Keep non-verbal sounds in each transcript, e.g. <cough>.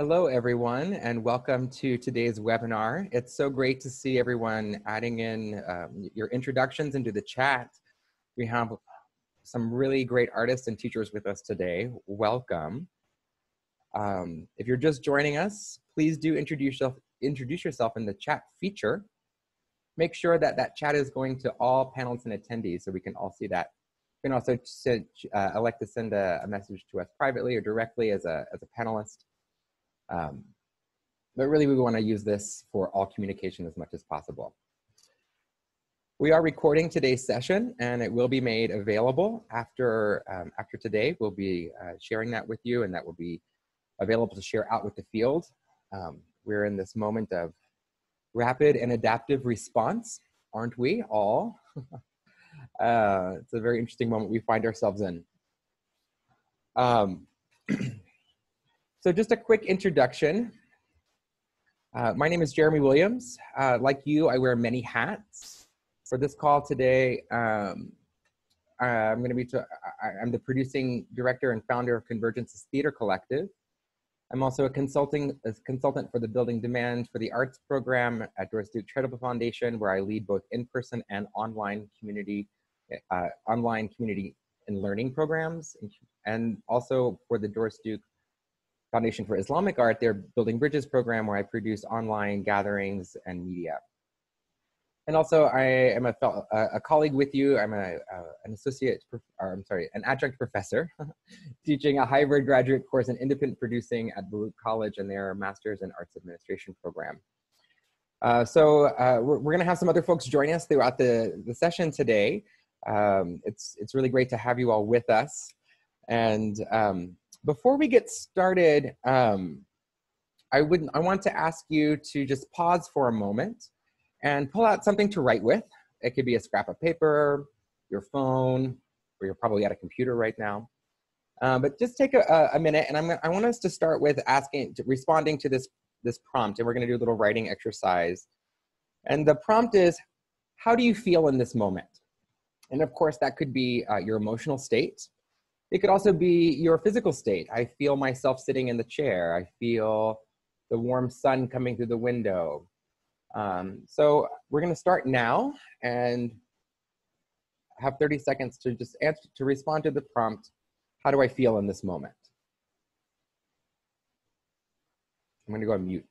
Hello, everyone, and welcome to today's webinar. It's so great to see everyone adding in um, your introductions into the chat. We have some really great artists and teachers with us today. Welcome. Um, if you're just joining us, please do introduce yourself, introduce yourself in the chat feature. Make sure that that chat is going to all panelists and attendees so we can all see that. You can also send, uh, elect to send a, a, message to us privately or directly as a, as a panelist. Um, but really, we want to use this for all communication as much as possible. We are recording today's session and it will be made available after, um, after today. We'll be uh, sharing that with you and that will be available to share out with the field. Um, we're in this moment of rapid and adaptive response, aren't we all? <laughs> uh, it's a very interesting moment we find ourselves in. Um, <clears throat> So just a quick introduction. Uh, my name is Jeremy Williams. Uh, like you, I wear many hats. For this call today, um, I'm going to be, I'm the producing director and founder of Convergences Theater Collective. I'm also a consulting a consultant for the Building Demand for the Arts program at Doris Duke Charitable Foundation, where I lead both in-person and online community, uh, online community and learning programs, and also for the Doris Duke Foundation for Islamic Art, their Building Bridges program where I produce online gatherings and media. And also I am a, fellow, a colleague with you. I'm a, an associate, or I'm sorry, an adjunct professor <laughs> teaching a hybrid graduate course in independent producing at Baruch College and their Master's in Arts Administration program. Uh, so uh, we're, we're gonna have some other folks join us throughout the, the session today. Um, it's, it's really great to have you all with us. And um, before we get started, um, I would I want to ask you to just pause for a moment and pull out something to write with. It could be a scrap of paper, your phone, or you're probably at a computer right now. Uh, but just take a, a minute, and I'm, I want us to start with asking, responding to this this prompt, and we're going to do a little writing exercise. And the prompt is, how do you feel in this moment? And of course, that could be uh, your emotional state. It could also be your physical state. I feel myself sitting in the chair. I feel the warm sun coming through the window. Um, so we're going to start now and have 30 seconds to just answer to respond to the prompt. How do I feel in this moment? I'm going to go on mute.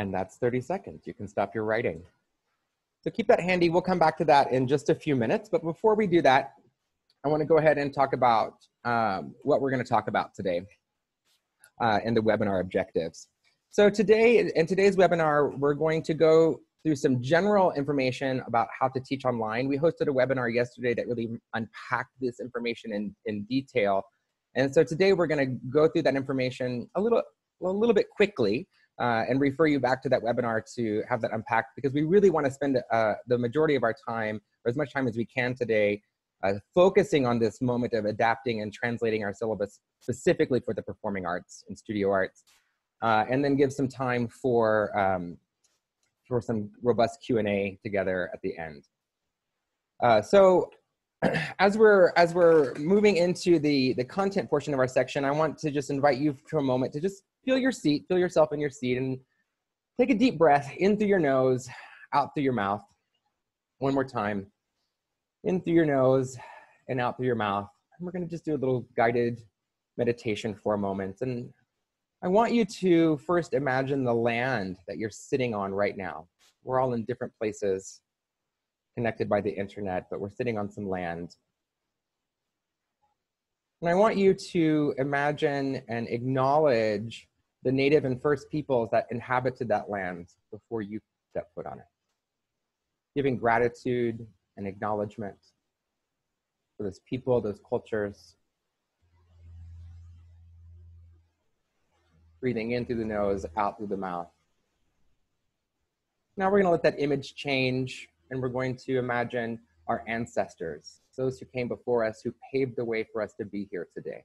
And that's 30 seconds. You can stop your writing. So keep that handy. We'll come back to that in just a few minutes. But before we do that, I want to go ahead and talk about um, what we're going to talk about today uh, in the webinar objectives. So today, in today's webinar, we're going to go through some general information about how to teach online. We hosted a webinar yesterday that really unpacked this information in, in detail. And so today we're going to go through that information a little, a little bit quickly uh, and refer you back to that webinar to have that unpacked because we really want to spend uh, the majority of our time, or as much time as we can today, uh, focusing on this moment of adapting and translating our syllabus specifically for the performing arts and studio arts, uh, and then give some time for, um, for some robust Q&A together at the end. Uh, so <clears throat> as we're as we're moving into the the content portion of our section, I want to just invite you for a moment to just feel your seat, feel yourself in your seat, and take a deep breath in through your nose, out through your mouth. One more time. In through your nose and out through your mouth. And we're going to just do a little guided meditation for a moment. And I want you to first imagine the land that you're sitting on right now. We're all in different places connected by the internet, but we're sitting on some land. And I want you to imagine and acknowledge the native and first peoples that inhabited that land before you set foot on it. Giving gratitude and acknowledgement for those people, those cultures. Breathing in through the nose, out through the mouth. Now we're gonna let that image change and we're going to imagine our ancestors, those who came before us, who paved the way for us to be here today.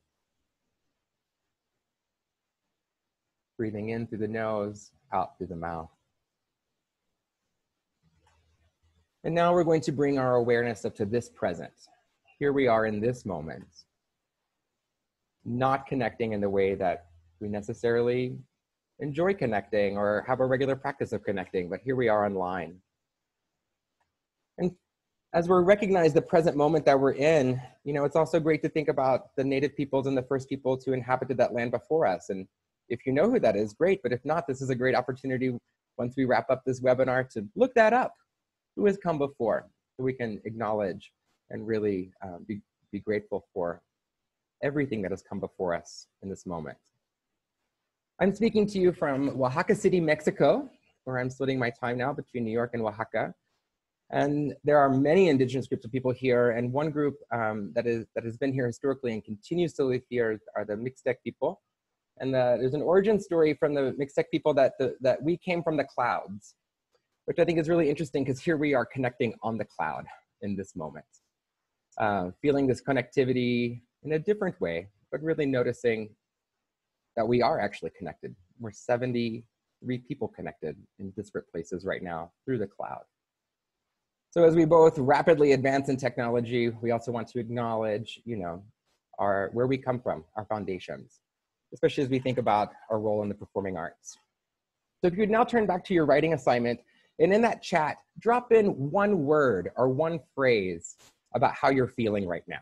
Breathing in through the nose, out through the mouth. And now we're going to bring our awareness up to this present. Here we are in this moment, not connecting in the way that we necessarily enjoy connecting or have a regular practice of connecting, but here we are online. And as we recognize the present moment that we're in, you know, it's also great to think about the native peoples and the first peoples who inhabited that land before us. And if you know who that is, great. But if not, this is a great opportunity once we wrap up this webinar to look that up who has come before so we can acknowledge and really uh, be, be grateful for everything that has come before us in this moment. I'm speaking to you from Oaxaca City, Mexico, where I'm splitting my time now between New York and Oaxaca. And there are many indigenous groups of people here, and one group um, that, is, that has been here historically and continues to live here are the Mixtec people. And the, there's an origin story from the Mixtec people that, the, that we came from the clouds which I think is really interesting because here we are connecting on the cloud in this moment. Uh, feeling this connectivity in a different way, but really noticing that we are actually connected. We're 73 people connected in disparate places right now through the cloud. So as we both rapidly advance in technology, we also want to acknowledge, you know, our, where we come from, our foundations, especially as we think about our role in the performing arts. So if you could now turn back to your writing assignment, and in that chat, drop in one word or one phrase about how you're feeling right now.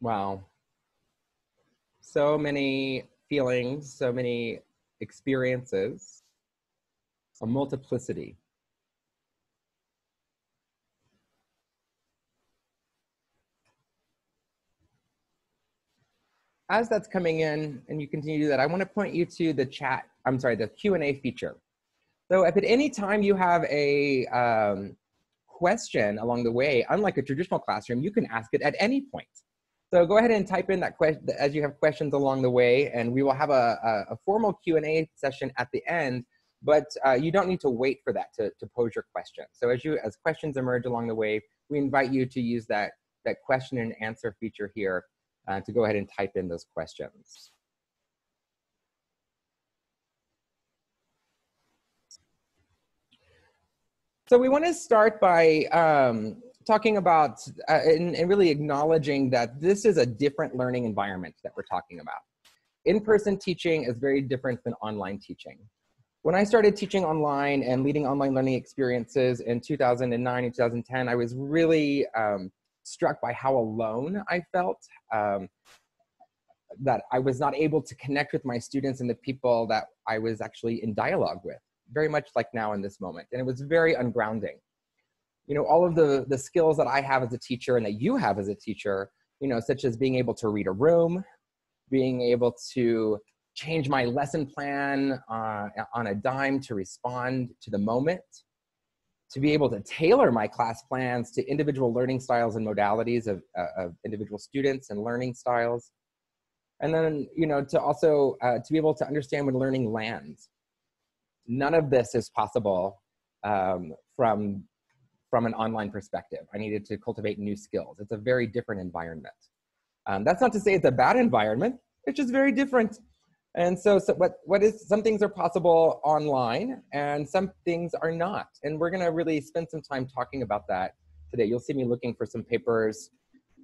Wow. So many feelings, so many experiences a multiplicity. As that's coming in and you continue to do that, I want to point you to the chat, I'm sorry, the Q&A feature. So if at any time you have a um, question along the way, unlike a traditional classroom, you can ask it at any point. So go ahead and type in that question as you have questions along the way, and we will have a, a, a formal Q&A session at the end but uh, you don't need to wait for that to, to pose your question. So as you as questions emerge along the way, we invite you to use that, that question and answer feature here uh, to go ahead and type in those questions. So we want to start by um, talking about uh, and, and, really acknowledging that this is a different learning environment that we're talking about. In-person teaching is very different than online teaching. When I started teaching online and leading online learning experiences in 2009 and 2010, I was really um, struck by how alone I felt. Um, that I was not able to connect with my students and the people that I was actually in dialogue with, very much like now in this moment. And it was very ungrounding. You know, all of the, the skills that I have as a teacher and that you have as a teacher, you know, such as being able to read a room, being able to change my lesson plan uh, on a dime to respond to the moment, to be able to tailor my class plans to individual learning styles and modalities of, uh, of individual students and learning styles. And then, you know, to also, uh, to be able to understand when learning lands. None of this is possible um, from, from an online perspective. I needed to cultivate new skills. It's a very different environment. Um, that's not to say it's a bad environment. It's just very different and so, so what, what is, some things are possible online and some things are not. And we're gonna really spend some time talking about that today. You'll see me looking for some papers.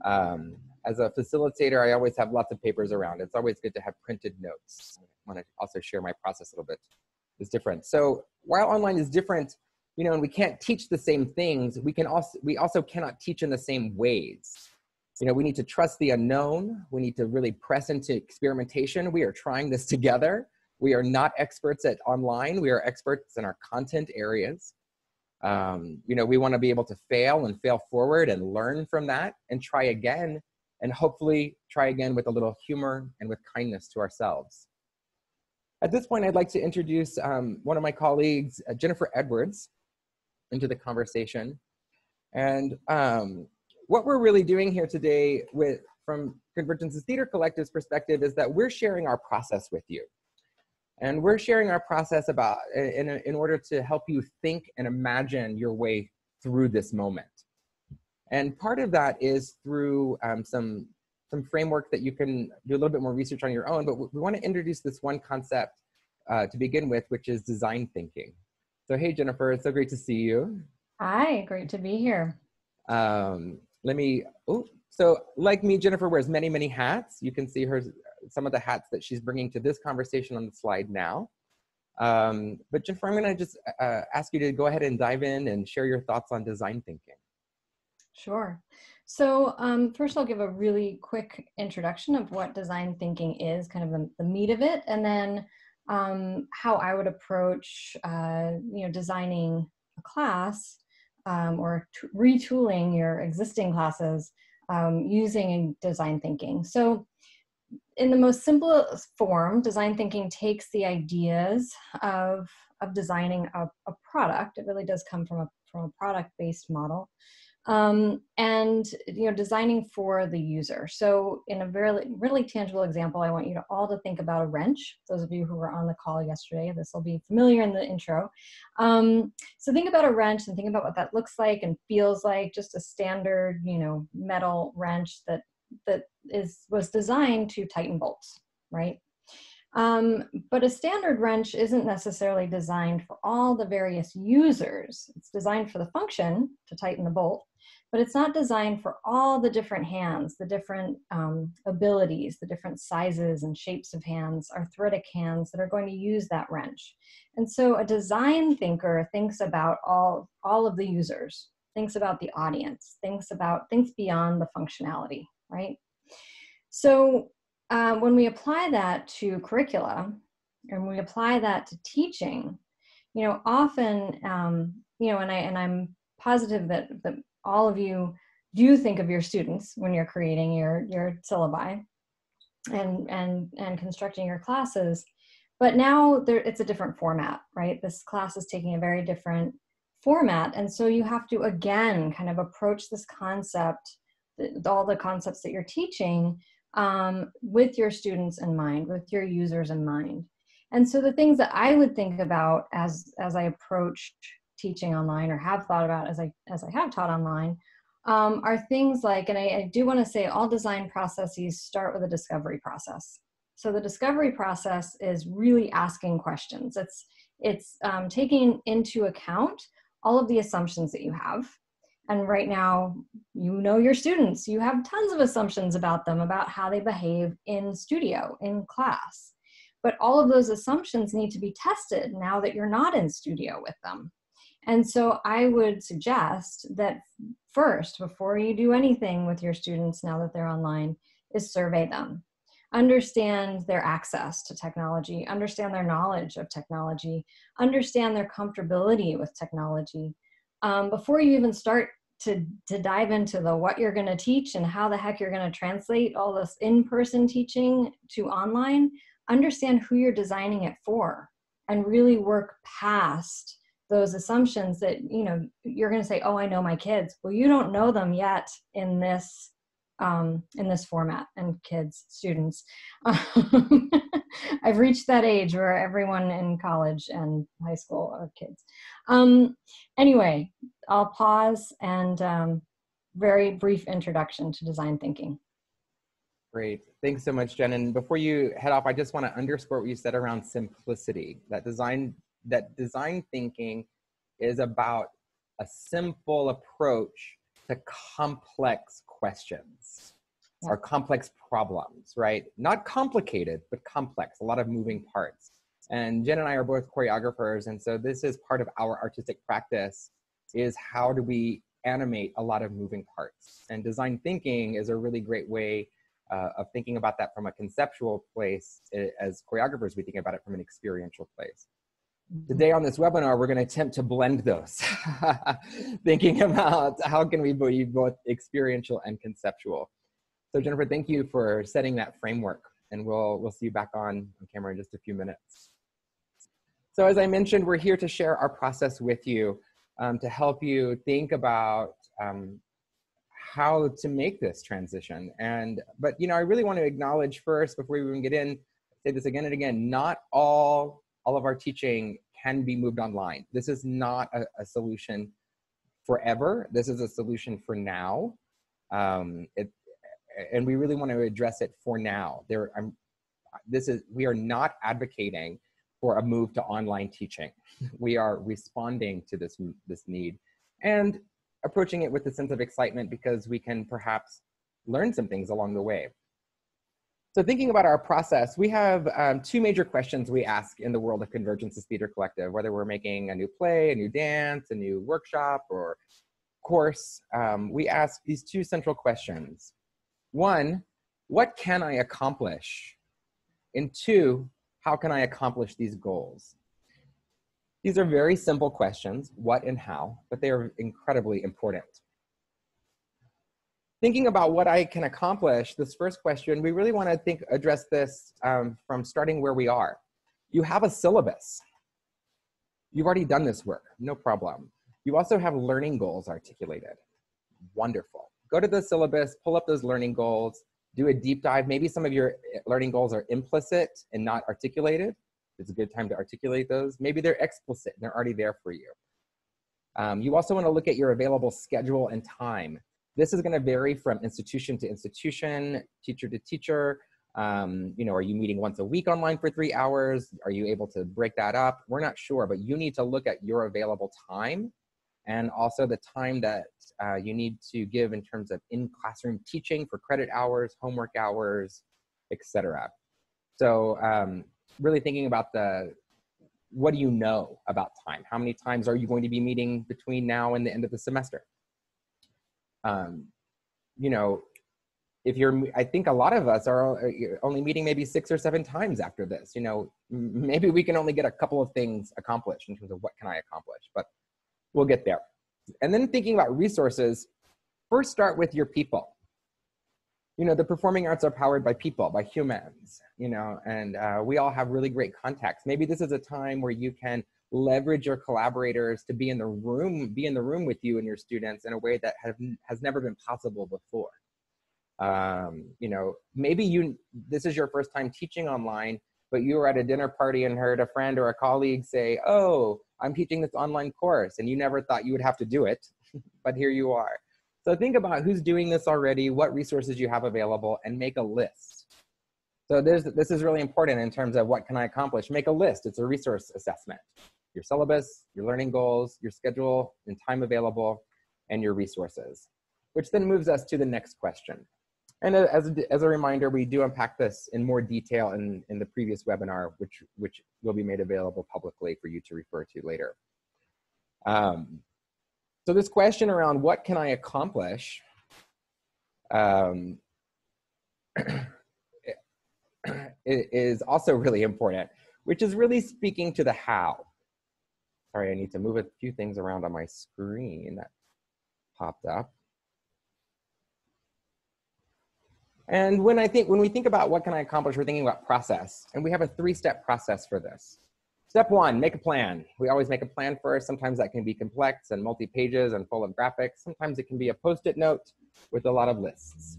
Um, as a facilitator, I always have lots of papers around. It's always good to have printed notes. I wanna also share my process a little bit. It's different. So while online is different, you know, and we can't teach the same things, we can also, we also cannot teach in the same ways you know, we need to trust the unknown. We need to really press into experimentation. We are trying this together. We are not experts at online. We are experts in our content areas. Um, you know, we want to be able to fail and fail forward and learn from that and try again and hopefully try again with a little humor and with kindness to ourselves. At this point, I'd like to introduce um, one of my colleagues, uh, Jennifer Edwards, into the conversation. And um, what we're really doing here today with from Convergences Theater Collective's perspective is that we're sharing our process with you. And we're sharing our process about in, in order to help you think and imagine your way through this moment. And part of that is through um, some some framework that you can do a little bit more research on your own, but we want to introduce this one concept uh, to begin with, which is design thinking. So, hey, Jennifer, it's so great to see you. Hi, great to be here. Um, let me, oh, so like me, Jennifer wears many, many hats. You can see her, some of the hats that she's bringing to this conversation on the slide now. Um, but Jennifer, I'm gonna just uh, ask you to go ahead and dive in and share your thoughts on design thinking. Sure. So um, first I'll give a really quick introduction of what design thinking is, kind of the, the meat of it, and then um, how I would approach, uh, you know, designing a class um, or retooling your existing classes um, using design thinking. So in the most simplest form, design thinking takes the ideas of, of designing a, a product. It really does come from a, from a product-based model um, and you know designing for the user. So in a very really tangible example i want you to all to think about a wrench. Those of you who were on the call yesterday this will be familiar in the intro. Um, so think about a wrench and think about what that looks like and feels like. Just a standard you know metal wrench that that is was designed to tighten bolts right? Um, but a standard wrench isn't necessarily designed for all the various users. It's designed for the function to tighten the bolt, but it's not designed for all the different hands, the different um, abilities, the different sizes and shapes of hands, arthritic hands that are going to use that wrench. And so a design thinker thinks about all, all of the users, thinks about the audience, thinks about, thinks beyond the functionality, right? So uh, when we apply that to curricula and we apply that to teaching, you know, often, um, you know, and I, and I'm positive that, that all of you do think of your students when you're creating your your syllabi and and and constructing your classes. But now there it's a different format right? This class is taking a very different format. And so you have to again kind of approach this concept all the concepts that you're teaching um, with your students in mind with your users in mind. And so the things that i would think about as as i approach teaching online or have thought about as I as I have taught online um, are things like, and I, I do want to say all design processes start with a discovery process. So the discovery process is really asking questions. It's it's um, taking into account all of the assumptions that you have. And right now, you know your students. You have tons of assumptions about them, about how they behave in studio, in class. But all of those assumptions need to be tested now that you're not in studio with them. And so I would suggest that first, before you do anything with your students now that they're online, is survey them. Understand their access to technology, understand their knowledge of technology, understand their comfortability with technology. Um, before you even start to, to dive into the what you're going to teach and how the heck you're going to translate all this in-person teaching to online, understand who you're designing it for and really work past those assumptions that you know you're going to say oh i know my kids well you don't know them yet in this um, in this format and kids students <laughs> i've reached that age where everyone in college and high school are kids um, anyway i'll pause and um, very brief introduction to design thinking Great. Thanks so much, Jen. And before you head off, I just want to underscore what you said around simplicity. That design that design thinking is about a simple approach to complex questions or complex problems, right? Not complicated, but complex, a lot of moving parts. And Jen and I are both choreographers, and so this is part of our artistic practice is how do we animate a lot of moving parts? And design thinking is a really great way uh, of thinking about that from a conceptual place. As choreographers, we think about it from an experiential place. Today on this webinar, we're going to attempt to blend those, <laughs> thinking about how can we be both experiential and conceptual. So Jennifer, thank you for setting that framework, and we'll we'll see you back on, camera in just a few minutes. So as I mentioned, we're here to share our process with you um, to help you think about um, how to make this transition. And, but, you know, I really want to acknowledge first, before we even get in, say this again and again, not all, all of our teaching can be moved online. This is not a, a solution forever. This is a solution for now. Um, it, and we really want to address it for now. There, I'm, this is, we are not advocating for a move to online teaching. <laughs> We are responding to this, this need. And approaching it with a sense of excitement because we can perhaps learn some things along the way. So thinking about our process, we have um, two major questions we ask in the world of Convergences Theater Collective, whether we're making a new play, a new dance, a new workshop, or course, um, we ask these two central questions. One, what can I accomplish? And two, how can I accomplish these goals? These are very simple questions, what and how, but they are incredibly important. Thinking about what I can accomplish, this first question, we really want to think address this um, from starting where we are. You have a syllabus. You've already done this work, no problem. You also have learning goals articulated. Wonderful. Go to the syllabus, pull up those learning goals, do a deep dive. Maybe some of your learning goals are implicit and not articulated it's a good time to articulate those. Maybe they're explicit and they're already there for you. Um, you also want to look at your available schedule and time. This is going to vary from institution to institution, teacher to teacher. Um, you know, are you meeting once a week online for three hours? Are you able to break that up? We're not sure, but you need to look at your available time and also the time that uh, you need to give in terms of in-classroom teaching for credit hours, homework hours, etc. So um, really thinking about the what do you know about time? How many times are you going to be meeting between now and the end of the semester? Um, you know, if you're, I think a lot of us are only meeting maybe six or seven times after this. You know, maybe we can only get a couple of things accomplished in terms of what can I accomplish, but we'll get there. And then thinking about resources, first start with your people you know the performing arts are powered by people by humans you know and uh, we all have really great contacts maybe this is a time where you can leverage your collaborators to be in the room be in the room with you and your students in a way that have, has never been possible before um, you know maybe you this is your first time teaching online but you were at a dinner party and heard a friend or a colleague say oh i'm teaching this online course and you never thought you would have to do it <laughs> but here you are so think about who's doing this already, what resources you have available, and make a list. So this is really important in terms of what can I accomplish. Make a list. It's a resource assessment. Your syllabus, your learning goals, your schedule and time available, and your resources. Which then moves us to the next question. And as a, as a reminder, we do unpack this in more detail in, in the previous webinar, which, which will be made available publicly for you to refer to later. Um, so this question around what can I accomplish um, <clears throat> is also <laughs> really important, which is really speaking to the how. Sorry, I need to move a few things around on my screen that popped up. And when I think, when we think about what can I accomplish, we're thinking about process. And we have a three-step process for this. Step one, make a plan. We always make a plan first. Sometimes that can be complex and multi-pages and full of graphics. Sometimes it can be a post-it note with a lot of lists.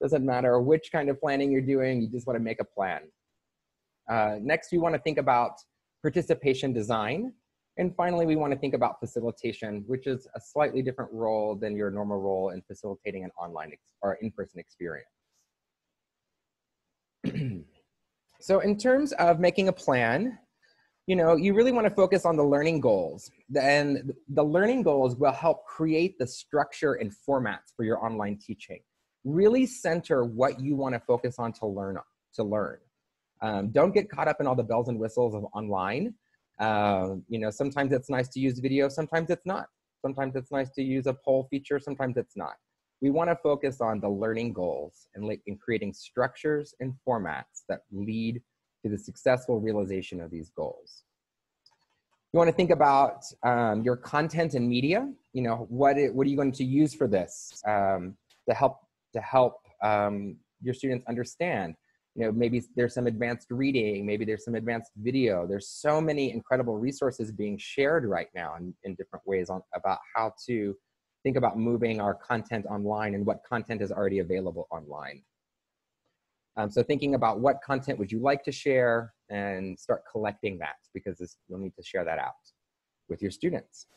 Doesn't matter which kind of planning you're doing, you just wanna make a plan. Uh, next, we wanna think about participation design. And finally, we wanna think about facilitation, which is a slightly different role than your normal role in facilitating an online or in-person experience. <clears throat> so in terms of making a plan, you know, you really want to focus on the learning goals. And the learning goals will help create the structure and formats for your online teaching. Really center what you want to focus on to learn. To learn. Um, don't get caught up in all the bells and whistles of online. Uh, you know, sometimes it's nice to use video, sometimes it's not. Sometimes it's nice to use a poll feature, sometimes it's not. We want to focus on the learning goals and, in creating structures and formats that lead to the successful realization of these goals. You want to think about um, your content and media. You know, what, it, what are you going to use for this um, to help, to help um, your students understand? you know, maybe there's some advanced reading, maybe there's some advanced video. There's so many incredible resources being shared right now in, in different ways on about how to think about moving our content online and what content is already available online. Um, so thinking about what content would you like to share and start collecting that because this, you'll need to share that out with your students.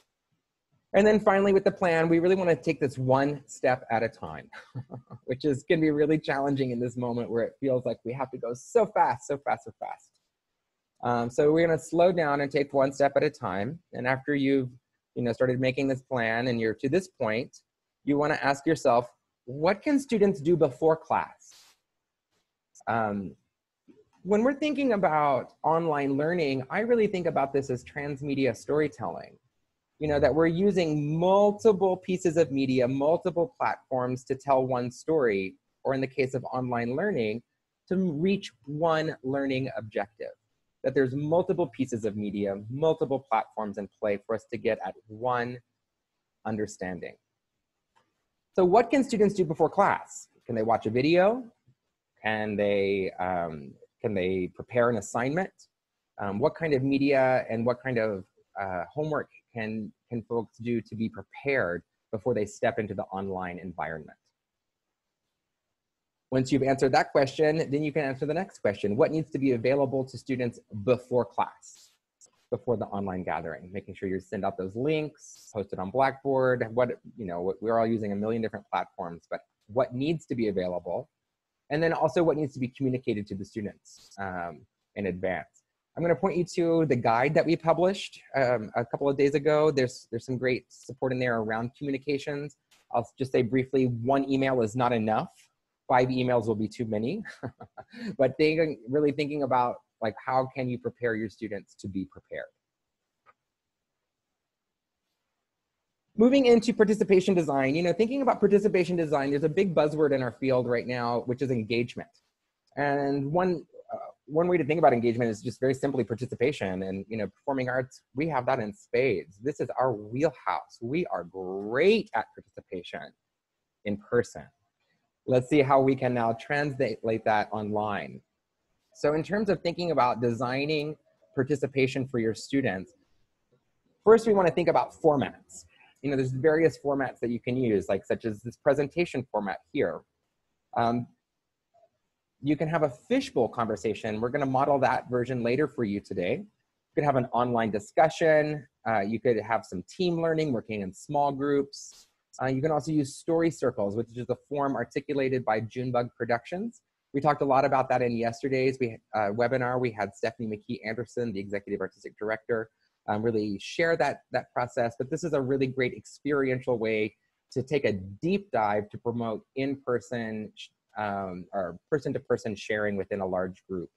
And then finally with the plan, we really wanna take this one step at a time, <laughs> which is gonna be really challenging in this moment where it feels like we have to go so fast, so fast, so fast. Um, so we're gonna slow down and take one step at a time. And after you've you know, started making this plan and you're to this point, you wanna ask yourself, what can students do before class? Um, when we're thinking about online learning, I really think about this as transmedia storytelling. You know, that we're using multiple pieces of media, multiple platforms to tell one story, or in the case of online learning, to reach one learning objective. That there's multiple pieces of media, multiple platforms in play for us to get at one understanding. So what can students do before class? Can they watch a video? Can they, um, can they prepare an assignment? Um, what kind of media and what kind of uh, homework can, can folks do to be prepared before they step into the online environment? Once you've answered that question, then you can answer the next question. What needs to be available to students before class, before the online gathering? Making sure you send out those links, post it on Blackboard, what, you know, we're all using a million different platforms, but what needs to be available and then also what needs to be communicated to the students um, in advance. I'm going to point you to the guide that we published um, a couple of days ago. There's, there's some great support in there around communications. I'll just say briefly, one email is not enough. Five emails will be too many. <laughs> but thinking, really thinking about like how can you prepare your students to be prepared. moving into participation design, you know, thinking about participation design, there's a big buzzword in our field right now, which is engagement. And one, one way to think about engagement is just very simply participation. And, you know, performing arts, we have that in spades. This is our wheelhouse. We are great at participation in person. Let's see how we can now translate that online. So in terms of thinking about designing participation for your students, first we wanna think about formats you know, there's various formats that you can use, like such as this presentation format here. Um, you can have a fishbowl conversation. We're gonna model that version later for you today. You could have an online discussion. Uh, you could have some team learning, working in small groups. Uh, you can also use story circles, which is a form articulated by Junebug Productions. We talked a lot about that in yesterday's we, uh, webinar. We had Stephanie McKee Anderson, the Executive Artistic Director, um, really share that, that process. But this is a really great experiential way to take a deep dive to promote in-person um, or person-to-person sharing within a large group.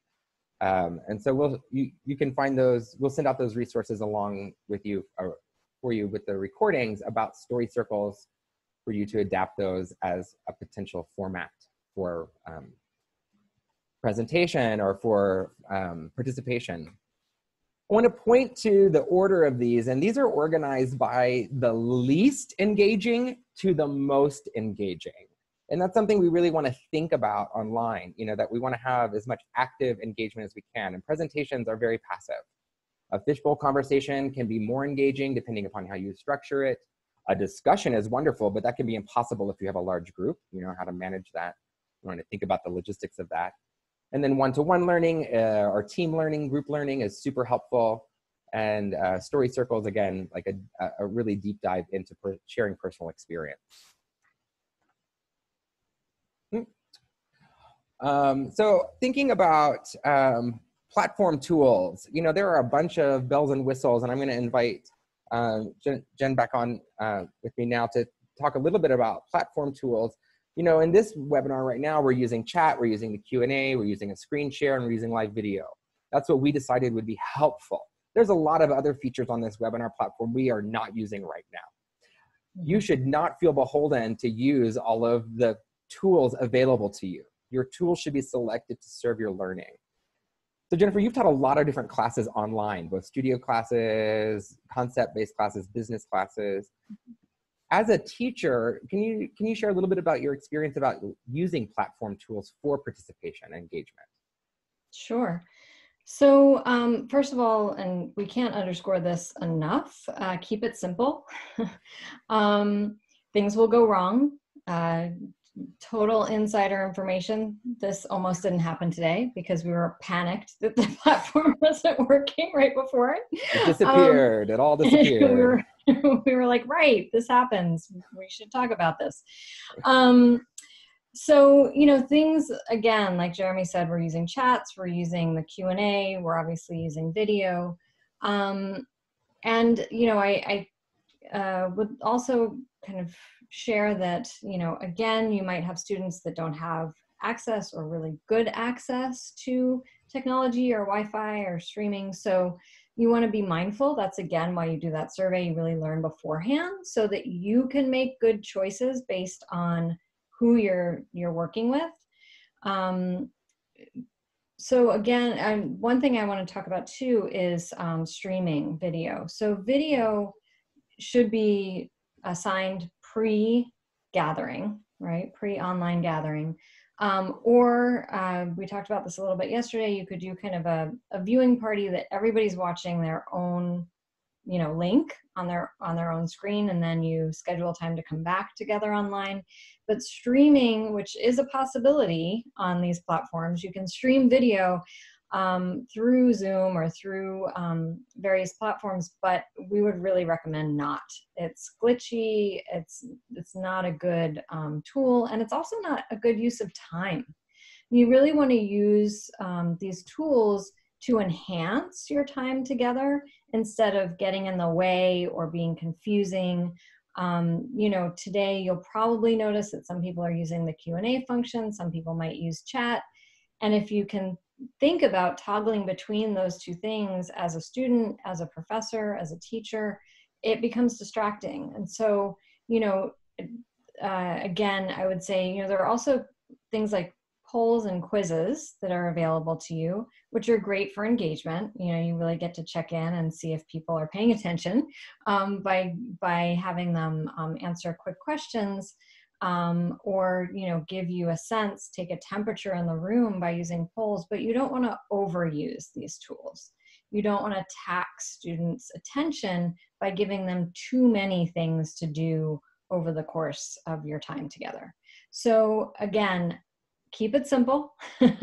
Um, and so we'll, you, you can find those, we'll send out those resources along with you or for you with the recordings about story circles for you to adapt those as a potential format for um, presentation or for um, participation I want to point to the order of these, and these are organized by the least engaging to the most engaging. And that's something we really want to think about online, you know, that we want to have as much active engagement as we can. And presentations are very passive. A fishbowl conversation can be more engaging depending upon how you structure it. A discussion is wonderful, but that can be impossible if you have a large group. You know how to manage that. You want to think about the logistics of that. And then one-to-one learning uh, or team learning, group learning is super helpful. And uh, story circles, again, like a, a really deep dive into per sharing personal experience. Um, so thinking about um, platform tools, you know, there are a bunch of bells and whistles, and I'm gonna invite uh, Jen, Jen, back on uh, with me now to talk a little bit about platform tools you know, in this webinar right now, we're using chat, we're using the Q&A, we're using a screen share, and we're using live video. That's what we decided would be helpful. There's a lot of other features on this webinar platform we are not using right now. You should not feel beholden to use all of the tools available to you. Your tool should be selected to serve your learning. So Jennifer, you've taught a lot of different classes online, both studio classes, concept-based classes, business classes as a teacher, can you, can you share a little bit about your experience about using platform tools for participation and engagement? Sure. So, um, first of all, and we can't underscore this enough, uh, keep it simple. <laughs> um, things will go wrong. Uh, total insider information. This almost didn't happen today because we were panicked <laughs> that the platform <laughs> wasn't working right before it. It disappeared. Um, it all disappeared. <laughs> we, were, we were like, right, this happens. We should talk about this. Um, so you know things again like jeremy said we're using chats we're using the q&a we're obviously using video um, and you know i, I uh, would also kind of share that you know again you might have students that don't have access or really good access to technology or wi-fi or streaming so you want to be mindful that's again why you do that survey you really learn beforehand so that you can make good choices based on who you're you're working with. Um, so again, I, one thing I want to talk about too is um, streaming video. So video should be assigned pre-gathering, right? Pre-online gathering. Um, or uh, we talked about this a little bit yesterday. You could do kind of a, a viewing party that everybody's watching their own you know link on their on their own screen and then you schedule time to come back together online but streaming which is a possibility on these platforms you can stream video um, through zoom or through um, various platforms but we would really recommend not. It's glitchy it's it's not a good um, tool and it's also not a good use of time. You really want to use um, these tools to enhance your time together instead of getting in the way or being confusing. Um, you know today you'll probably notice that some people are using the q&a function some people might use chat and if you can think about toggling between those two things as a student as a professor as a teacher it becomes distracting and so you know uh, again i would say you know there are also things like polls and quizzes that are available to you, which are great for engagement. You know, you really get to check in and see if people are paying attention um, by by having them um, answer quick questions. Um, or you know give you a sense take a temperature in the room by using polls but you don't want to overuse these tools. You don't want to tax students attention by giving them too many things to do over the course of your time together. So again keep it simple.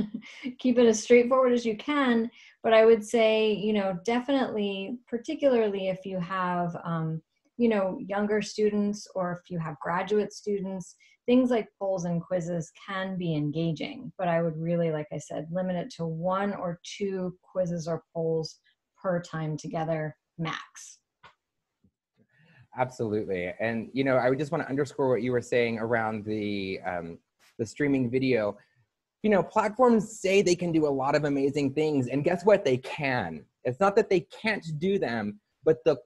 <laughs> Keep it as straightforward as you can but i would say you know definitely particularly if you have um, you know younger students or if you have graduate students things like polls and quizzes can be engaging but i would really like i said limit it to one or two quizzes or polls per time together max. Absolutely and you know i would just want to underscore what you were saying around the um, the streaming video. You know platforms say they can do a lot of amazing things and guess what? They can. It's not that they can't do them but the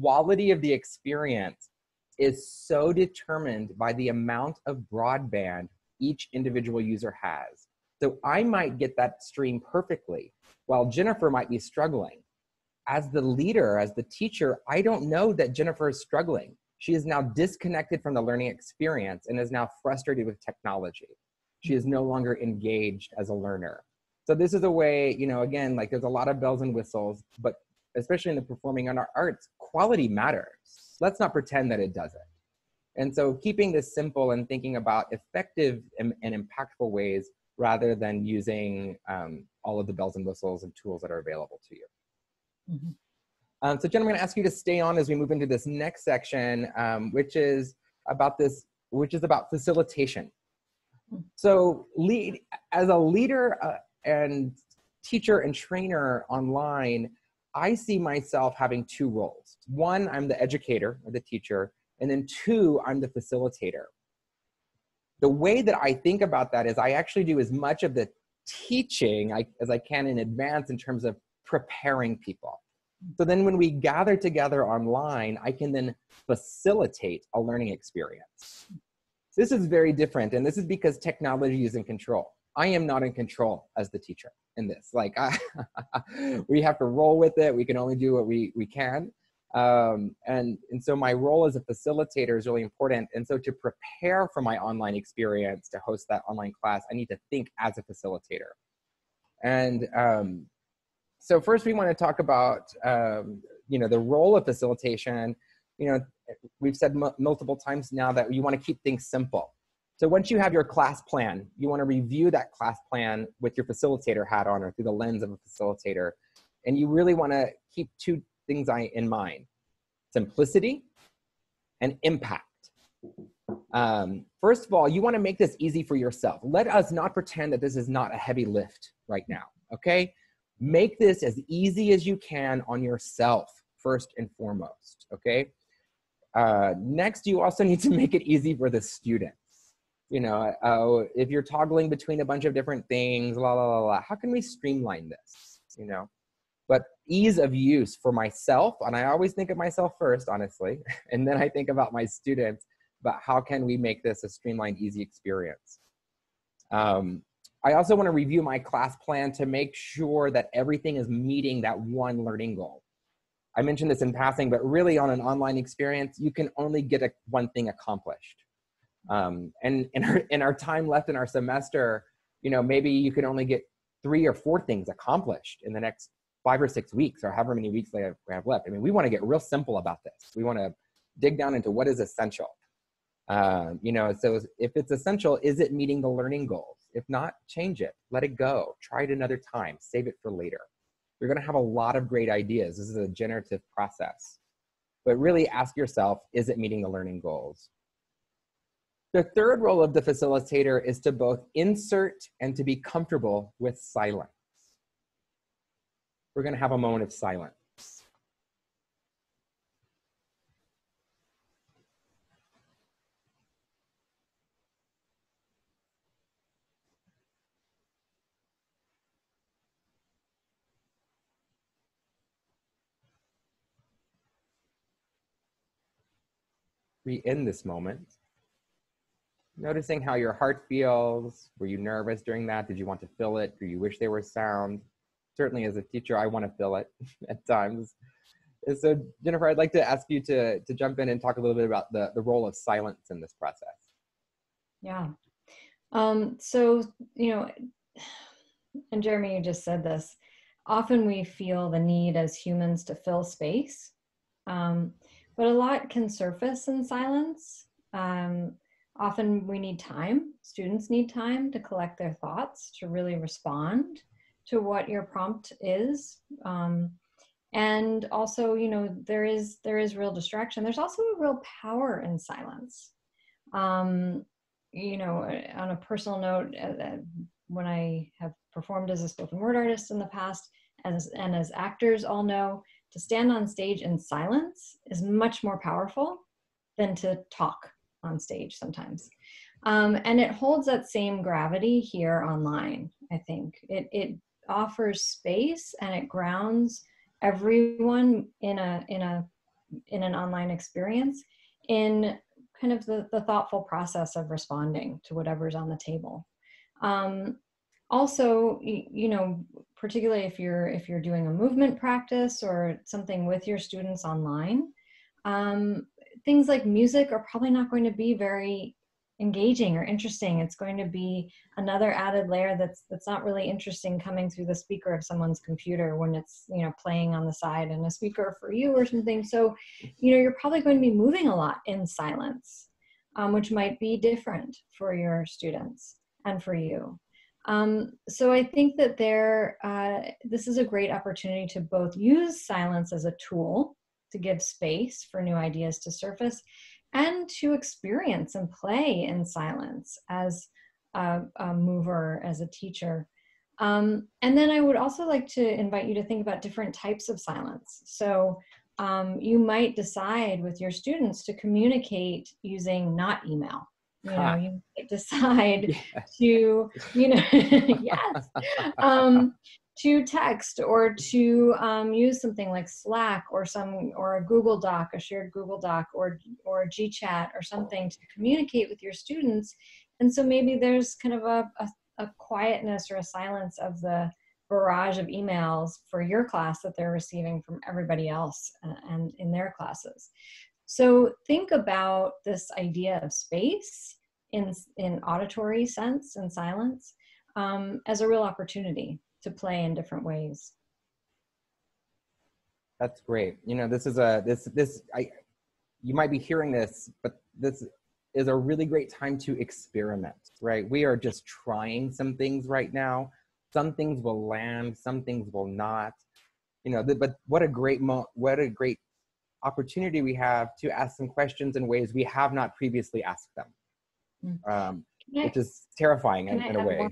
quality of the experience is so determined by the amount of broadband each individual user has so i might get that stream perfectly while jennifer might be struggling as the leader as the teacher i don't know that jennifer is struggling she is now disconnected from the learning experience and is now frustrated with technology. She is no longer engaged as a learner. So this is a way, you know, again, like there's a lot of bells and whistles, but especially in the performing in our arts, quality matters. Let's not pretend that it doesn't. And so keeping this simple and thinking about effective and, and impactful ways rather than using um, all of the bells and whistles and tools that are available to you. Mm-hmm. Um, so Jen, I'm gonna ask you to stay on as we move into this next section, um, which is about this, which is about facilitation. So lead, as a leader uh, and teacher and trainer online, I see myself having two roles. One, I'm the educator or the teacher, and then two, I'm the facilitator. The way that I think about that is I actually do as much of the teaching as I can in advance in terms of preparing people. So then when we gather together online, I can then facilitate a learning experience. This is very different. And this is because technology is in control. I am not in control as the teacher in this. Like I, <laughs> we have to roll with it. We can only do what we, we can. Um, and, and so my role as a facilitator is really important. And so to prepare for my online experience, to host that online class, I need to think as a facilitator. And um, so first we want to talk about, um, you know, the role of facilitation. You know, we've said multiple times now that you want to keep things simple. So once you have your class plan, you want to review that class plan with your facilitator hat on or through the lens of a facilitator. And you really want to keep two things in mind simplicity and impact. Um, first of all, you want to make this easy for yourself. Let us not pretend that this is not a heavy lift right now, okay? Make this as easy as you can on yourself, first and foremost, okay? Uh, next, you also <laughs> need to make it easy for the students. You know, if you're toggling between a bunch of different things, la la la la, how can we streamline this? You know, but ease of use for myself, and I always think of myself first, honestly, <laughs> and then I think about my students. But how can we make this a streamlined, easy experience? Um, I also want to review my class plan to make sure that everything is meeting that one learning goal. I mentioned this in passing, but really on an online experience, you can only get a, one thing accomplished. Um, and in our, in our time left in our semester, you know, maybe you can only get three or four things accomplished in the next five or six weeks or however many weeks they have, have left. I mean, we want to get real simple about this. We want to dig down into what is essential. Uh, you know, so if it's essential, is it meeting the learning goals? If not, change it, let it go, try it another time, save it for later. You're going to have a lot of great ideas. This is a generative process. But really ask yourself is it meeting the learning goals? The third role of the facilitator is to both insert and to be comfortable with silence. We're going to have a moment of silence. be in this moment. Noticing how your heart feels. Were you nervous during that? Did you want to fill it? Do you wish there were sound? Certainly, as a teacher, I want to fill it <laughs> at times. So, Jennifer, I'd like to ask you to, to jump in and talk a little bit about the, the role of silence in this process. Yeah. Um, so, you know, and Jeremy, you just said this. Often we feel the need as humans to fill space. Um, but a lot can surface in silence. Um, often we need time, students need time to collect their thoughts, to really respond to what your prompt is. Um, and also, you know, there is there is real distraction. There's also a real power in silence. Um, you know, on a personal note, uh, uh when I have performed as a spoken word artist in the past, as and as actors all know, to stand on stage in silence is much more powerful than to talk on stage sometimes. Um, and it holds that same gravity here online, I think. It, it offers space and it grounds everyone in a in a in an online experience in kind of the, the thoughtful process of responding to whatever's on the table. Um, also, you know, particularly if you're if you're doing a movement practice or something with your students online um, things like music are probably not going to be very engaging or interesting. It's going to be another added layer that's that's not really interesting coming through the speaker of someone's computer when it's you know playing on the side and a speaker for you or something. So you know you're probably going to be moving a lot in silence um, which might be different for your students and for you. Um, so I think that there, uh, this is a great opportunity to both use silence as a tool to give space for new ideas to surface and to experience and play in silence as a, a mover, as a teacher. Um, and then I would also like to invite you to think about different types of silence. So um, you might decide with your students to communicate using not email you know you <laughs> decide yes. to you know <laughs> yes <laughs> um, to text or to um, use something like slack or some or a google doc a shared google doc or or gchat or something to communicate with your students. And so maybe there's kind of a, a, a quietness or a silence of the barrage of emails for your class that they're receiving from everybody else uh, and in their classes. So think about this idea of space in, in auditory sense and silence um, as a real opportunity to play in different ways. That's great. You know, this is a this this I you might be hearing this, but this is a really great time to experiment, right? We are just trying some things right now. Some things will land, some things will not. You know, but what a great mo- what a great opportunity we have to ask some questions in ways we have not previously asked them, mm. um, which is terrifying in, in a way.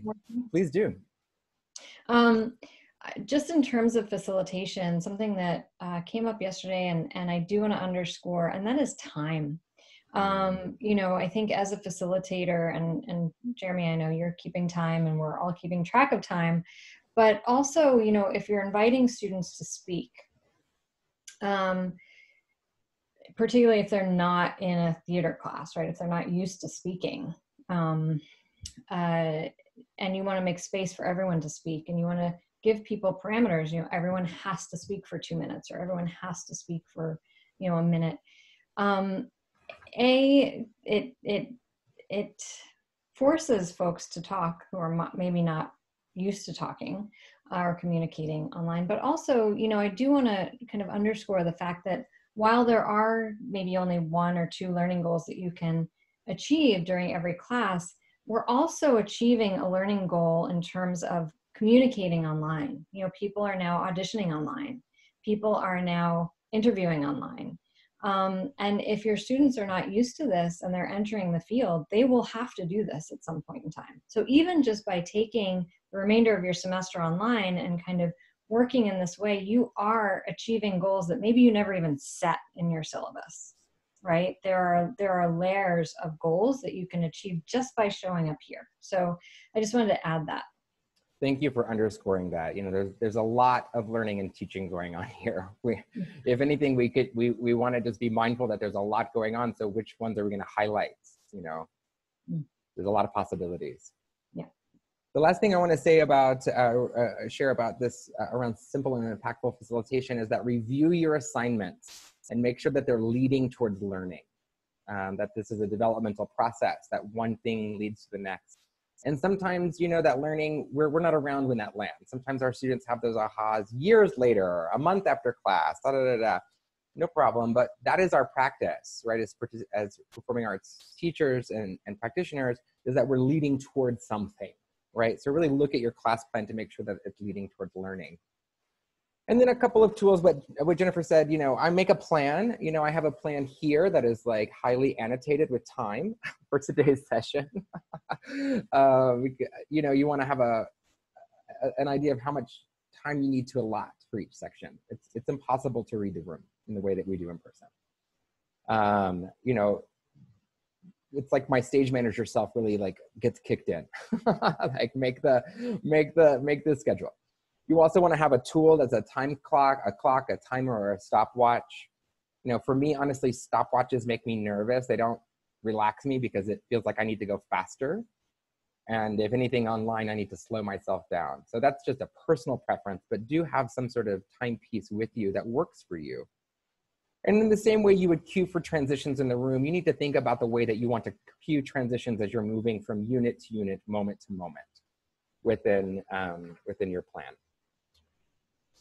Please do. Um, just in terms of facilitation, something that uh, came up yesterday, and, and I do want to underscore, and that is time. Um, you know, I think as a facilitator, and, and Jeremy, I know you're keeping time and we're all keeping track of time, but also, you know, if you're inviting students to speak, um, particularly if they're not in a theater class, right? If they're not used to speaking, um, uh, and you want to make space for everyone to speak, and you want to give people parameters you know everyone has to speak for two minutes or everyone has to speak for you know a minute. Um, a it it it forces folks to talk who are maybe not used to talking or communicating online. But also you know i do want to kind of underscore the fact that while there are maybe only one or two learning goals that you can achieve during every class we're also achieving a learning goal in terms of communicating online. You know, people are now auditioning online. People are now interviewing online. Um, and if your students are not used to this and they're entering the field, they will have to do this at some point in time. So even just by taking the remainder of your semester online and kind of working in this way, you are achieving goals that maybe you never even set in your syllabus, right? There are there are layers of goals that you can achieve just by showing up here. So I just wanted to add that thank you for underscoring that. You know, there's there's a lot of learning and teaching going on <laughs> here. We, if anything, we could we we want to just be mindful that there's a lot going on. So which ones are we going to highlight? You know, mm. there's a lot of possibilities. Yeah. The last thing I want to say about uh, uh, share about this uh, around simple and impactful facilitation is that review your assignments and make sure that they're leading towards learning. Um, that this is a developmental process. That one thing leads to the next and sometimes, you know, that learning, we're, we're not around when that lands. Sometimes our students have those ahas years later, a month after class, da da da da. No problem, but that is our practice, right? As, as performing arts teachers and, and practitioners, is that we're leading towards something, right? So really look at your class plan to make sure that it's leading towards learning. And then a couple of tools, what, what Jennifer said, you know, I make a plan. You know, I have a plan here that is like highly annotated with time <laughs> for today's session. <laughs> um, you know, you want to have a, a, an idea of how much time you need to allot for each section. It's, it's impossible to read the room in the way that we do in person. Um, you know, it's like my stage manager self really like gets kicked in <laughs> like make the make the make the schedule you also want to have a tool that's a time clock, a clock, a timer, or a stopwatch. You know, for me, honestly, stopwatches make me nervous. They don't relax me because it feels like I need to go faster. And if anything online, I need to slow myself down. So that's just a personal preference, but do have some sort of timepiece with you that works for you. And in the same way you would cue for transitions in the room, you need to think about the way that you want to cue transitions as you're moving from unit to unit, moment to moment within, um, within your plan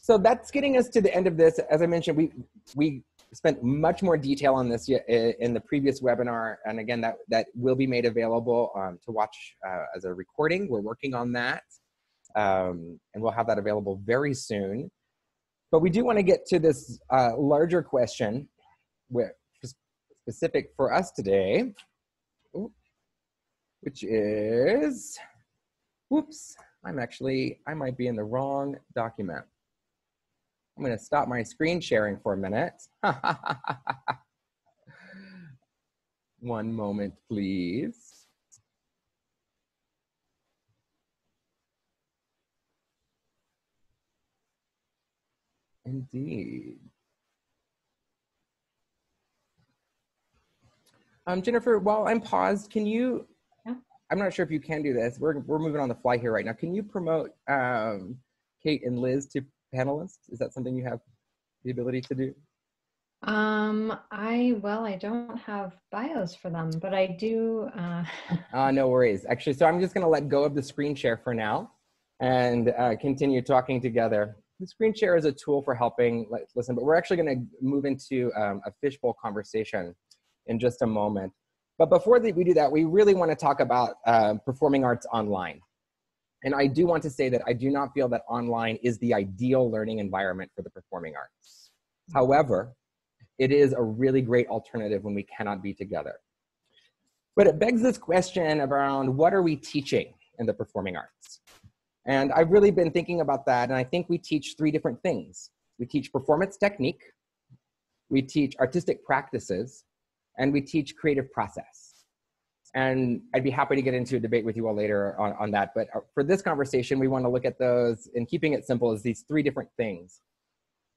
so that's getting us to the end of this. As I mentioned, we we spent much more detail on this in the previous webinar, and again, that that will be made available um, to watch uh, as a recording. We're working on that, um, and we'll have that available very soon. But we do want to get to this uh, larger question, which specific for us today, which is, whoops, I'm actually I might be in the wrong document. I'm going to stop my screen sharing for a minute. <laughs> One moment, please. Indeed. Um, Jennifer, while I'm paused, can you, yeah. I'm not sure if you can do this. We're, we're moving on the fly here right now. Can you promote um, Kate and Liz to panelists? Is that something you have the ability to do? Um, I, well, I don't have bios for them, but I do. Uh... <laughs> uh, no worries. Actually, so I'm just going to let go of the screen share for now. and uh, continue talking together. The screen share is a tool for helping listen, but we're actually going to move into um, a fishbowl conversation in just a moment. But before we do that, we really want to talk about uh, performing arts online. And I do want to say that I do not feel that online is the ideal learning environment for the performing arts. Mm-hmm. However, it is a really great alternative when we cannot be together. But it begs this question around what are we teaching in the performing arts? And I've really been thinking about that, and I think we teach three different things. We teach performance technique, we teach artistic practices, and we teach creative process. And I'd be happy to get into a debate with you all later on, on that. But uh, for this conversation, we want to look at those and keeping it simple as these three different things.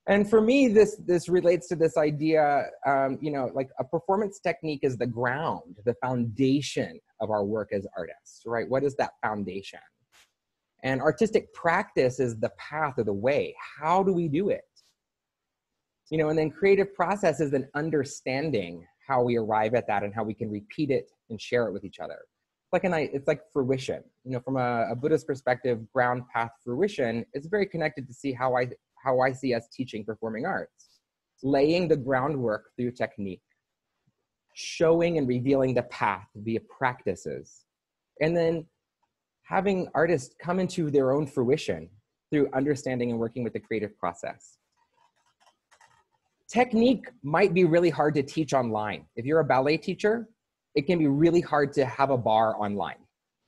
And for me, this this relates to this idea, um, you know, like a performance technique is the ground, the foundation of our work as artists, right? What is that foundation? And artistic practice is the path or the way. How do we do it? You know, and then creative process is an understanding how we arrive at that and how we can repeat it and share it with each other. It's Like an, it's like fruition. You know, from a, a Buddhist perspective, ground path fruition is very connected to see how I how I see us teaching performing arts, laying the groundwork through technique, showing and revealing the path via practices, and then having artists come into their own fruition through understanding and working with the creative process. Technique might be really hard to teach online. If you're a ballet teacher, it can be really hard to have a barre online.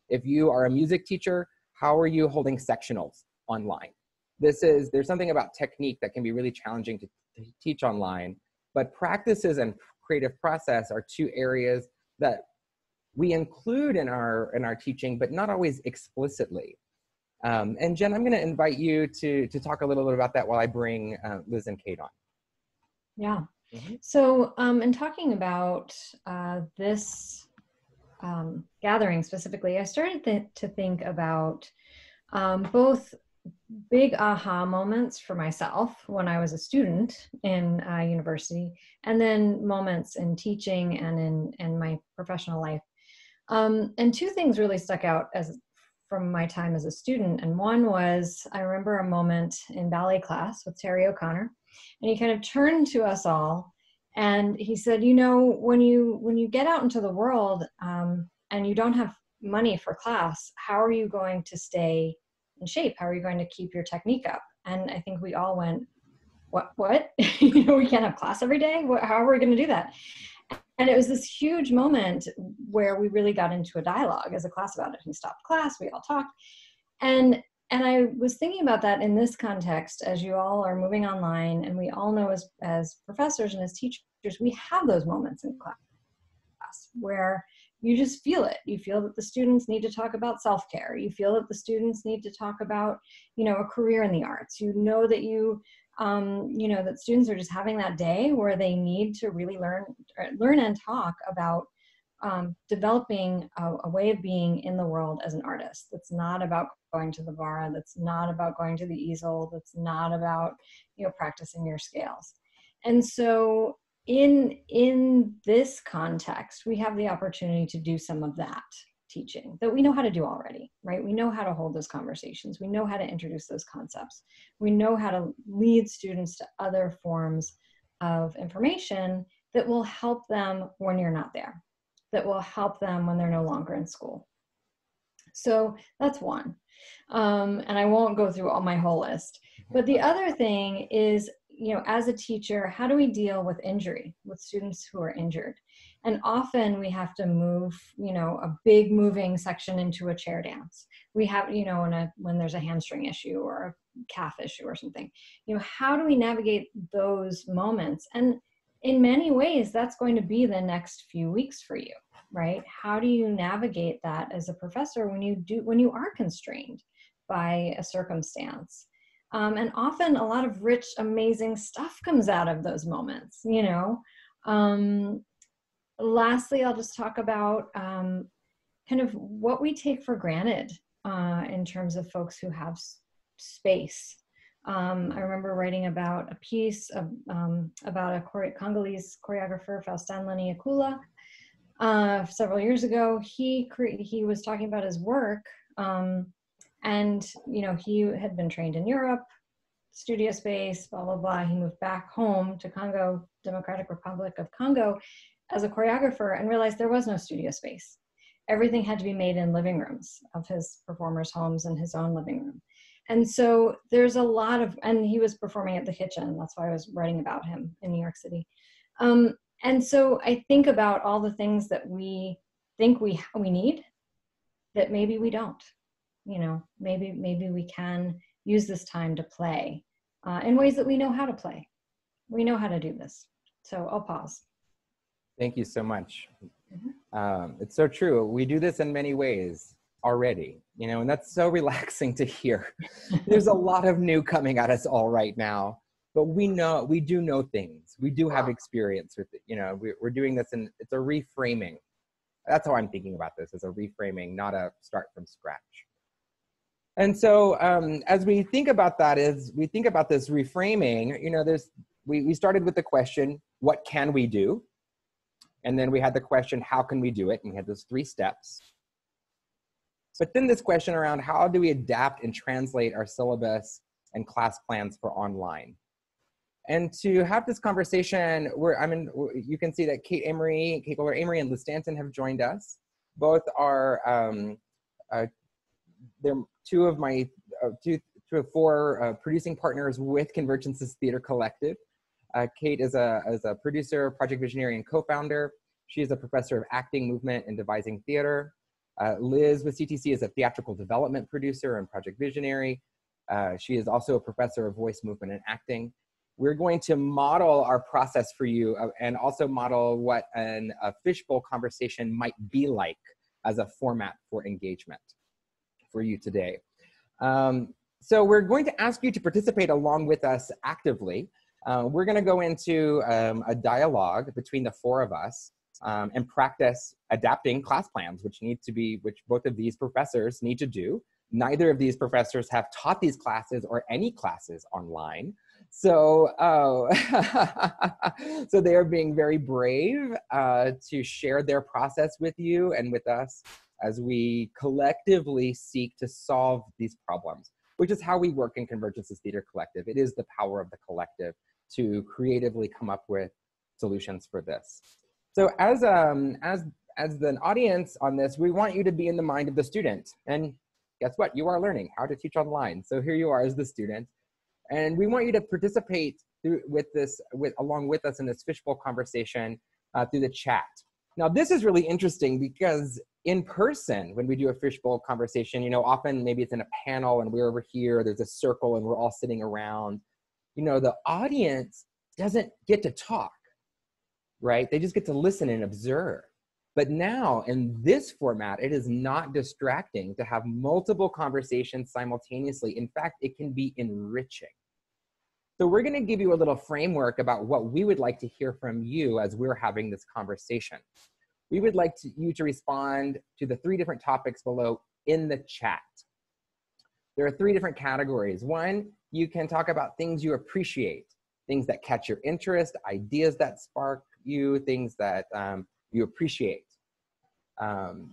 If you are a music teacher, how are you holding sectionals online? This is, there's something about technique that can be really challenging to, to teach online, but practices and creative process are two areas that we include in our in our teaching, but not always explicitly. Um, and Jen, I'm going to invite you to to talk a little bit about that while I bring uh, Liz and Kate on. Yeah. Mm-hmm. So, um, in talking about uh, this um, gathering specifically, I started th- to think about um, both big aha moments for myself when I was a student in uh, university, and then moments in teaching and in, in my professional life um, and two things really stuck out as from my time as a student. And one was I remember a moment in ballet class with Terry O'Connor, and he kind of turned to us all and he said, "You know, when you when you get out into the world um, and you don't have money for class, how are you going to stay in shape? How are you going to keep your technique up?" And I think we all went, "What? What? <laughs> you know, we can't have class every day. What, how are we going to do that?" and it was this huge moment where we really got into a dialogue as a class about it he stopped class we all talked and and i was thinking about that in this context as you all are moving online and we all know as as professors and as teachers we have those moments in class where you just feel it. You feel that the students need to talk about self-care. You feel that the students need to talk about you know a career in the arts. You know that you um, you know that students are just having that day where they need to really learn learn and talk about um, developing a, a, way of being in the world as an artist that's not about going to the barre that's not about going to the easel that's not about you know practicing your scales and so in in this context we have the opportunity to do some of that teaching that we know how to do already, right? We know how to hold those conversations. We know how to introduce those concepts. We know how to lead students to other forms of information that will help them when you're not there, that will help them when they're no longer in school. So that's one. Um, and I won't go through all my whole list. But the other thing is, you know, as a teacher, how do we deal with injury, with students who are injured? and often we have to move you know a big moving section into a chair dance we have you know a when there's a hamstring issue or a calf issue or something you know how do we navigate those moments and in many ways that's going to be the next few weeks for you right? How do you navigate that as a professor when you do when you are constrained by a circumstance? Um, and often a lot of rich amazing stuff comes out of those moments you know? Um, lastly, I'll just talk about um, kind of what we take for granted uh, in terms of folks who have s- space. Um, I remember writing about a piece of, um, about a Congolese choreographer, Faustin Linyekula, uh, several years ago. He cre- he was talking about his work, um, And, you know, he had been trained in Europe, studio space, blah, blah, blah. He moved back home to Congo, Democratic Republic of Congo as a choreographer and realized there was no studio space. Everything had to be made in living rooms of his performers' homes and his own living room. And so there's a lot of, and he was performing at the kitchen. That's why I was writing about him in New York City. Um, and so I think about all the things that we think we we need that maybe we don't. You know, maybe maybe we can use this time to play uh, in ways that we know how to play. We know how to do this. So I'll pause. Thank you so much. Mm-hmm. Um, it's so true. We do this in many ways already, you know, and that's so <laughs> relaxing to hear. There's a lot of new coming at us all right now, but we know, we do know things. We do have experience with it. You know, we, we're doing this and it's a reframing. That's how I'm thinking about this as a reframing, not a start from scratch. And so um, as we think about that, is we think about this reframing, you know, there's, we, we started with the question, what can we do? And then we had the question, how can we do it? And we had those three steps. But then this question around how do we adapt and translate our syllabus and class plans for online? And to have this conversation, where I mean, you can see that Kate Amory, Kate Bowler Amory, and Liz Stanton have joined us. Both are um, uh, they're two of my uh, two, two of four uh, producing partners with Convergences Theater Collective. Uh, Kate is a, is a producer, project visionary, and co-founder. She is a professor of acting, movement, and devising theater. Uh, Liz with CTC is a theatrical development producer and project visionary. Uh, she is also a professor of voice, movement, and acting. We're going to model our process for you uh, and also model what an, a fishbowl conversation might be like as a format for engagement for you today. Um, so we're going to ask you to participate along with us actively. Uh, we're going to go into um, a dialogue between the four of us um, and practice adapting class plans, which need to be, which both of these professors need to do. Neither of these professors have taught these classes or any classes online. So, uh, <laughs> so they are being very brave uh, to share their process with you and with us as we collectively seek to solve these problems, which is how we work in Convergences Theater Collective. It is the power of the collective to creatively come up with solutions for this. So as, um, as, as an audience on this, we want you to be in the mind of the student. And guess what? You are learning how to teach online. So here you are as the student. And we want you to participate through, with this, with, along with us in this fishbowl conversation uh, through the chat. Now, this is really interesting because in person, when we do a fishbowl conversation, you know, often maybe it's in a panel and we're over here, there's a circle and we're all sitting around. You know, the audience doesn't get to talk, right? They just get to listen and observe. But now in this format, it is not distracting to have multiple conversations simultaneously. In fact, it can be enriching. So we're going to give you a little framework about what we would like to hear from you as we're having this conversation. We would like to, you to respond to the three different topics below in the chat. There are three different categories. One, you can talk about things you appreciate, things that catch your interest, ideas that spark you, things that um, you appreciate. Um,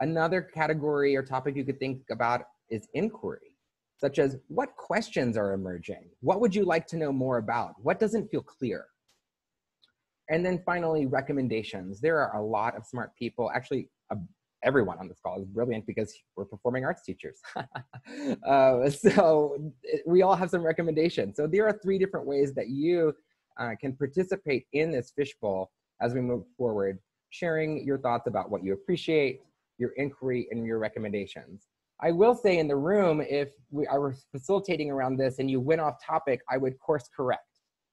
another category or topic you could think about is inquiry such as what questions are emerging? What would you like to know more about? What doesn't feel clear? And then finally, recommendations. There are a lot of smart people, actually uh, everyone on this call is brilliant because we're performing arts teachers. <laughs> uh, so we all have some recommendations. So there are three different ways that you uh, can participate in this fishbowl as we move forward, sharing your thoughts about what you appreciate, your inquiry, and your recommendations. I will say in the room, if we, I facilitating around this and you went off topic, I would course correct.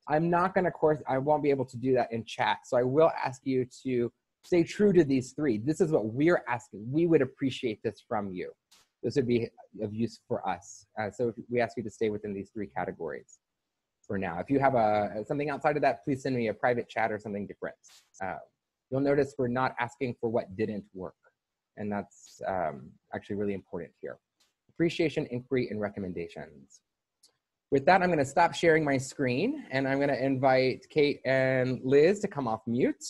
I'm not going to course, I won't be able to do that in chat. So I will ask you to stay true to these three. This is what we're asking. We would appreciate this from you. This would be of use for us. Uh, so we ask you to stay within these three categories for now. If you have a, something outside of that, please send me a private chat or something different. Uh, you'll notice we're not asking for what didn't work. And that's um, actually really important here. Appreciation, inquiry, and recommendations. With that, I'm gonna stop sharing my screen and I'm gonna invite Kate and Liz to come off mute.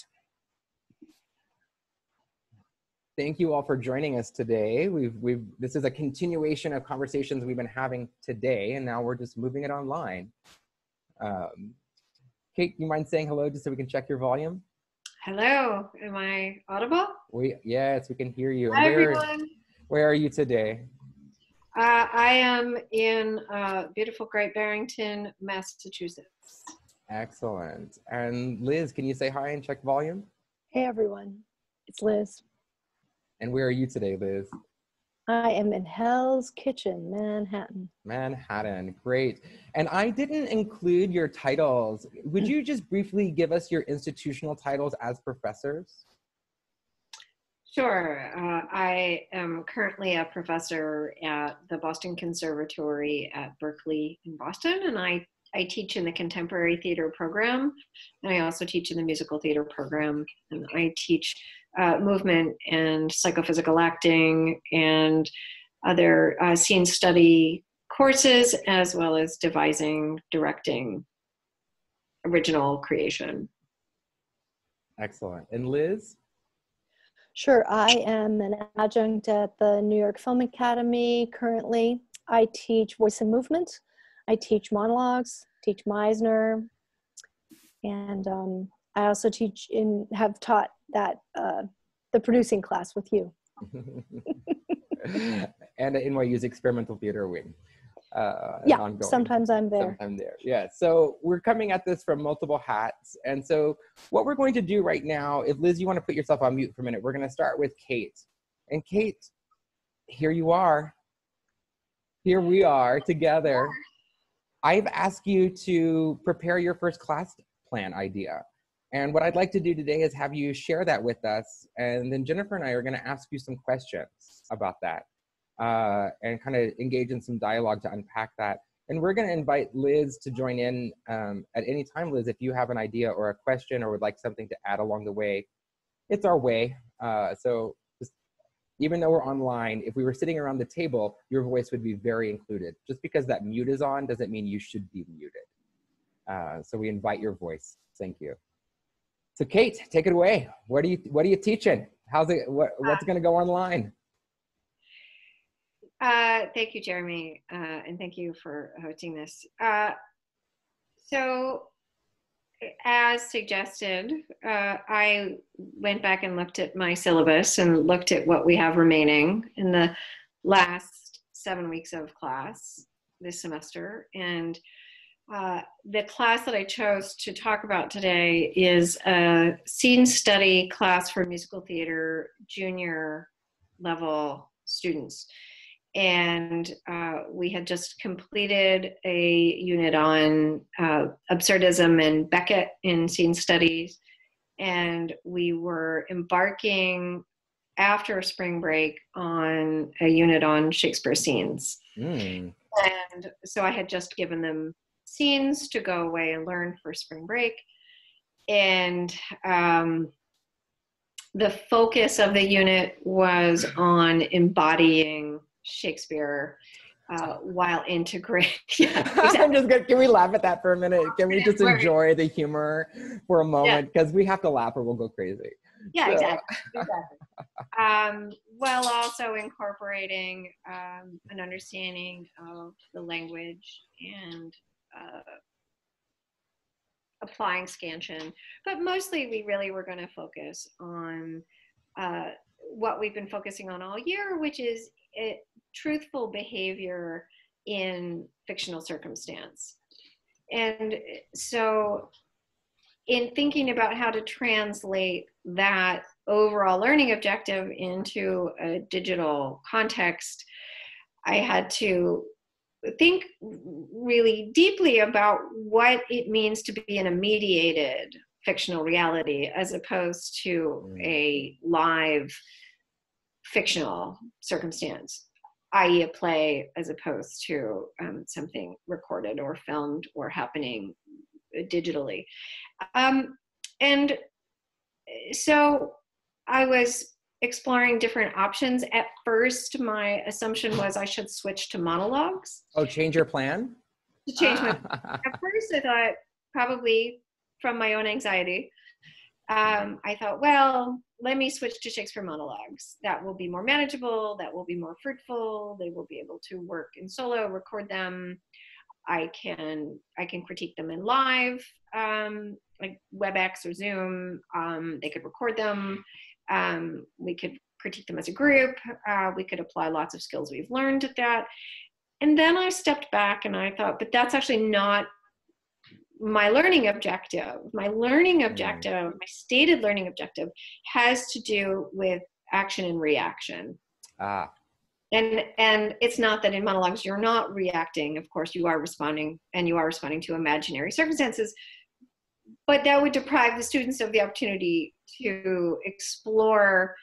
Thank you all for joining us today. We've, we've, this is a continuation of conversations we've been having today, and now we're just moving it online. Um, Kate, you mind saying hello just so we can check your volume? Hello, am I audible? We, yes, we can hear you. Hi, where, everyone. where are you today? Uh, I am in uh, beautiful Great Barrington, Massachusetts. Excellent. And Liz, can you say hi and check volume? Hey everyone, it's Liz. And where are you today, Liz? I am in Hell's Kitchen, Manhattan. Manhattan, great. And I didn't include your titles. Would you just briefly give us your institutional titles as professors? Sure. Uh, I am currently a professor at the Boston Conservatory at Berklee in Boston, and I, I teach in the contemporary theater program, and I also teach in the musical theater program, and I teach uh, movement and psychophysical acting and other uh, scene study courses, as well as devising, directing, original creation. Excellent. And Liz? Sure, I am an adjunct at the New York Film Academy currently. I teach voice and movement. I teach monologues, teach Meisner, and um, I also teach in have taught that uh, the producing class with you. <laughs> and at NYU's experimental theater wing. Uh, yeah, sometimes I'm there. I'm there. Yeah. So we're coming at this from multiple hats. And so what we're going to do right now, if Liz, you want to put yourself on mute for a minute, we're going to start with Kate. And Kate, here you are. Here we are together. I've asked you to prepare your first class plan idea. And what I'd like to do today is have you share that with us. And then Jennifer and I are going to ask you some questions about that uh, and kind of engage in some dialogue to unpack that. And we're going to invite Liz to join in um, at any time, Liz, if you have an idea or a question or would like something to add along the way. It's our way. Uh, so just, even though we're online, if we were sitting around the table, your voice would be very included. Just because that mute is on doesn't mean you should be muted. Uh, so we invite your voice. Thank you. So Kate, take it away. What are you What are you teaching? How's it? What, what's uh, going to go online? Uh, thank you, Jeremy, uh, and thank you for hosting this. Uh, so, as suggested, uh, I went back and looked at my syllabus and looked at what we have remaining in the last seven weeks of class this semester, and uh, the class that I chose to talk about today is a scene study class for musical theater junior level students. And uh, we had just completed a unit on uh, absurdism and Beckett in scene studies. And we were embarking after spring break on a unit on Shakespeare scenes. Mm. And so I had just given them scenes to go away and learn for spring break. And um, the focus of the unit was on embodying Shakespeare uh, while integrating. <laughs> yeah, <laughs> exactly. I'm just gonna, can we laugh at that for a minute? Can we <laughs> just enjoy the humor for a moment? Because yeah. we have to laugh or we'll go crazy. Yeah, so. exactly. exactly. um, while also incorporating um, an understanding of the language and uh, applying scansion. But mostly we really were going to focus on uh, what we've been focusing on all year, which is it, truthful behavior in fictional circumstance. And so in thinking about how to translate that overall learning objective into a digital context, I had to think really deeply about what it means to be in a mediated fictional reality as opposed to mm. a live fictional circumstance i.e., a play, as opposed to um, something recorded or filmed or happening digitally. Um, and so I was exploring different options. At first, my assumption was I should switch to monologues. Oh, change your plan? To change my <laughs> At first, I thought probably from my own anxiety um, I thought, well, let me switch to Shakespeare monologues. That will be more manageable. That will be more fruitful. They will be able to work in solo, record them. I can I can critique them in live, um, like WebEx or Zoom. Um, they could record them. Um, we could critique them as a group. Uh, we could apply lots of skills we've learned at that. And then I stepped back and I thought, but that's actually not my learning objective. My learning mm. objective, my stated learning objective, has to do with action and reaction. Ah. And and it's not that in monologues you're not reacting. Of course, you are responding, and you are responding to imaginary circumstances. But that would deprive the students of the opportunity to explore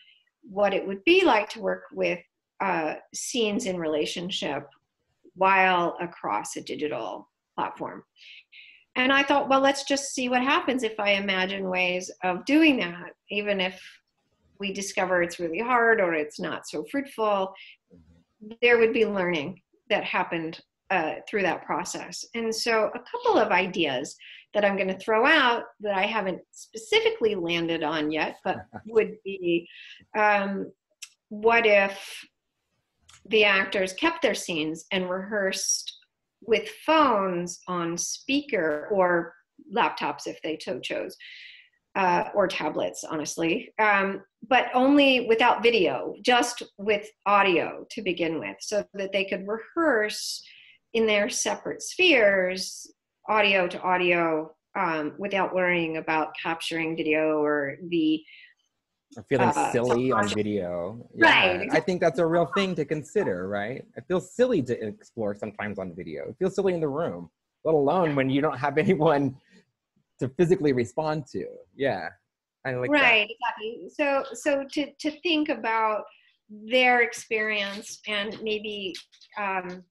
what it would be like to work with uh, scenes in relationship while across a digital platform. And I thought, well, let's just see what happens if I imagine ways of doing that, even if we discover it's really hard or it's not so fruitful. There would be learning that happened uh, through that process. And so, a couple of ideas that I'm going to throw out that I haven't specifically landed on yet, but <laughs> would be um, what if the actors kept their scenes and rehearsed with phones on speaker or laptops if they so chose, uh, or tablets, honestly, um, but only without video, just with audio to begin with, so that they could rehearse in their separate spheres, audio to audio, um, without worrying about capturing video or the or feeling uh, silly on video. Yeah, right. I think that's a real thing to consider, right? It feels silly to explore sometimes on video. It feels silly in the room, let alone when you don't have <laughs> anyone to physically respond to. Yeah. I like right, that. exactly. So so to to think about their experience and maybe um,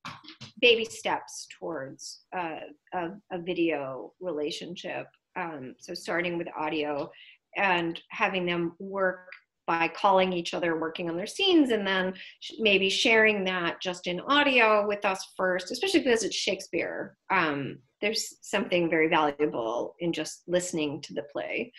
baby steps towards uh, a, a, video relationship. Um, so starting with audio and having them work by calling each other working on their scenes and then maybe sharing that just in audio with us first especially because it's shakespeare um, there's something very valuable in just listening to the play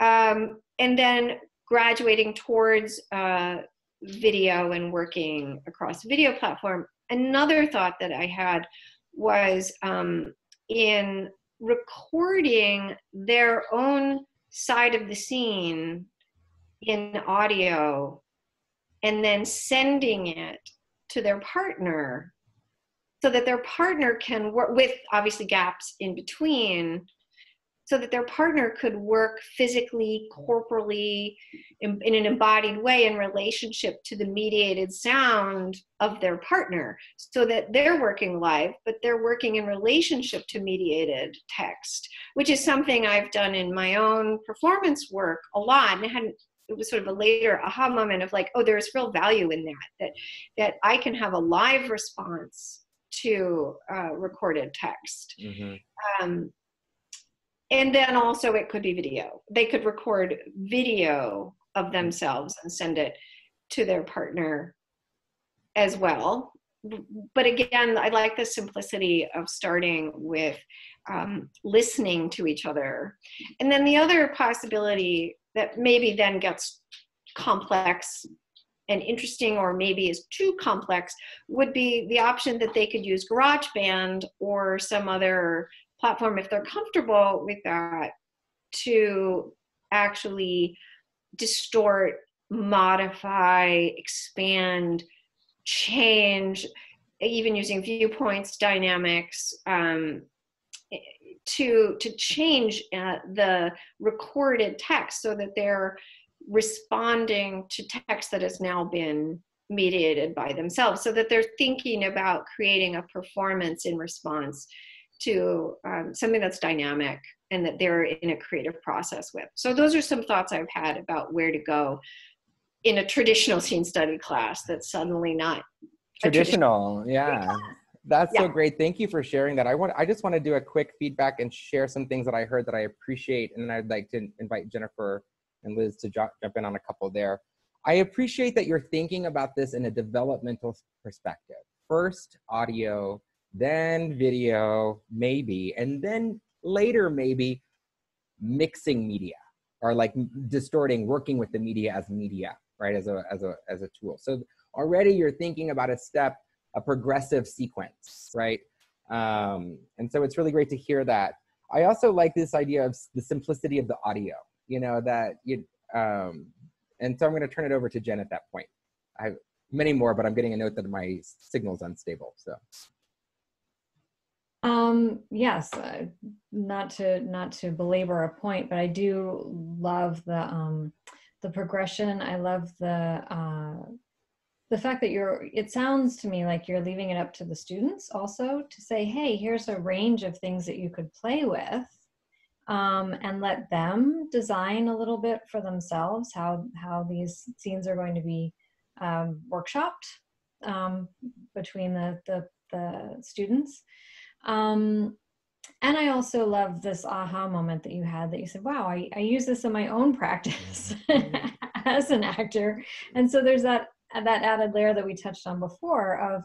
um, and then graduating towards uh, video and working across video platform another thought that i had was um, in recording their own side of the scene in audio and then sending it to their partner so that their partner can work with obviously gaps in between so that their partner could work physically, corporally, in, in, an embodied way in relationship to the mediated sound of their partner, so that they're working live, but they're working in relationship to mediated text, which is something I've done in my own performance work a lot. And it hadn't it was sort of a later aha moment of like, oh, there's real value in that, that that I can have a live response to uh, recorded text. Mm-hmm. Um, and then also it could be video. They could record video of themselves and send it to their partner as well. But again i like the simplicity of starting with um, listening to each other. And then the other possibility that maybe then gets complex and interesting or maybe is too complex would be the option that they could use GarageBand or some other platform if they're comfortable with that to actually distort modify expand change even using viewpoints dynamics um, to to change uh, the recorded text so that they're responding to text that has now been mediated by themselves so that they're thinking about creating a performance in response to um, something that's dynamic and that they're in a creative process with. So those are some thoughts I've had about where to go in a traditional scene study class that's suddenly not traditional. yeah. That's yeah. so great. Thank you for sharing that. I want I just want to do a quick feedback and share some things that I heard that I appreciate and then I'd like to invite Jennifer and Liz to jump in on a couple there. I appreciate that you're thinking about this in a developmental perspective. First, audio, then video, maybe, and then later, maybe mixing media. or like distorting working with the media as media, right? As a as a as a tool. So already you're thinking about a step, a progressive sequence, right? Um, and so it's really great to hear that. I also like this idea of the simplicity of the audio. You know that you. Um, and so I'm going to turn it over to Jen at that point. I have many more, but I'm getting a note that my signal's unstable. So. Um, yes, uh, not to not to belabor a point, but I do love the um, the progression. I love the uh, the fact that you're. It sounds to me like you're leaving it up to the students also to say, "Hey, here's a range of things that you could play with." Um, and let them design a little bit for themselves how how these scenes are going to be um, workshopped um, between the, the, the students. Um, and I also love this aha moment that you had that you said, wow, I, I use this in my own practice mm-hmm. <laughs> as an actor. And so there's that, that added layer that we touched on before of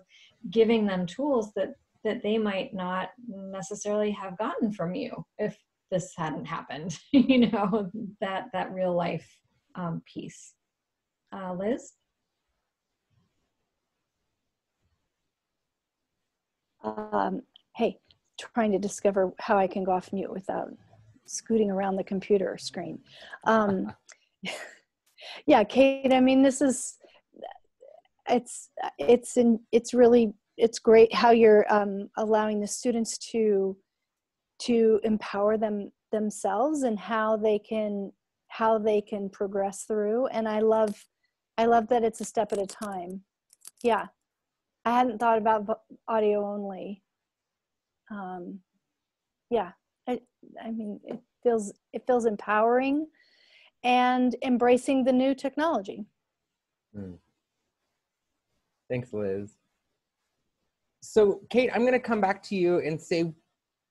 giving them tools that, that they might not necessarily have gotten from you if this hadn't happened, <laughs> you know, that, that real life um, piece. Uh, Liz? Um, hey, trying to discover how I can go off mute without scooting around the computer screen. Um, <laughs> yeah, Kate, I mean, this is, it's, it's, in, it's really, it's great how you're um, allowing the students to, to empower them themselves and how they can, how they can progress through. And I love, I love that it's a step at a time. Yeah, I hadn't thought about audio only. Um, yeah, I, I mean, it feels it feels empowering, and embracing the new technology. Mm. Thanks, Liz. So, Kate, I'm going to come back to you and say,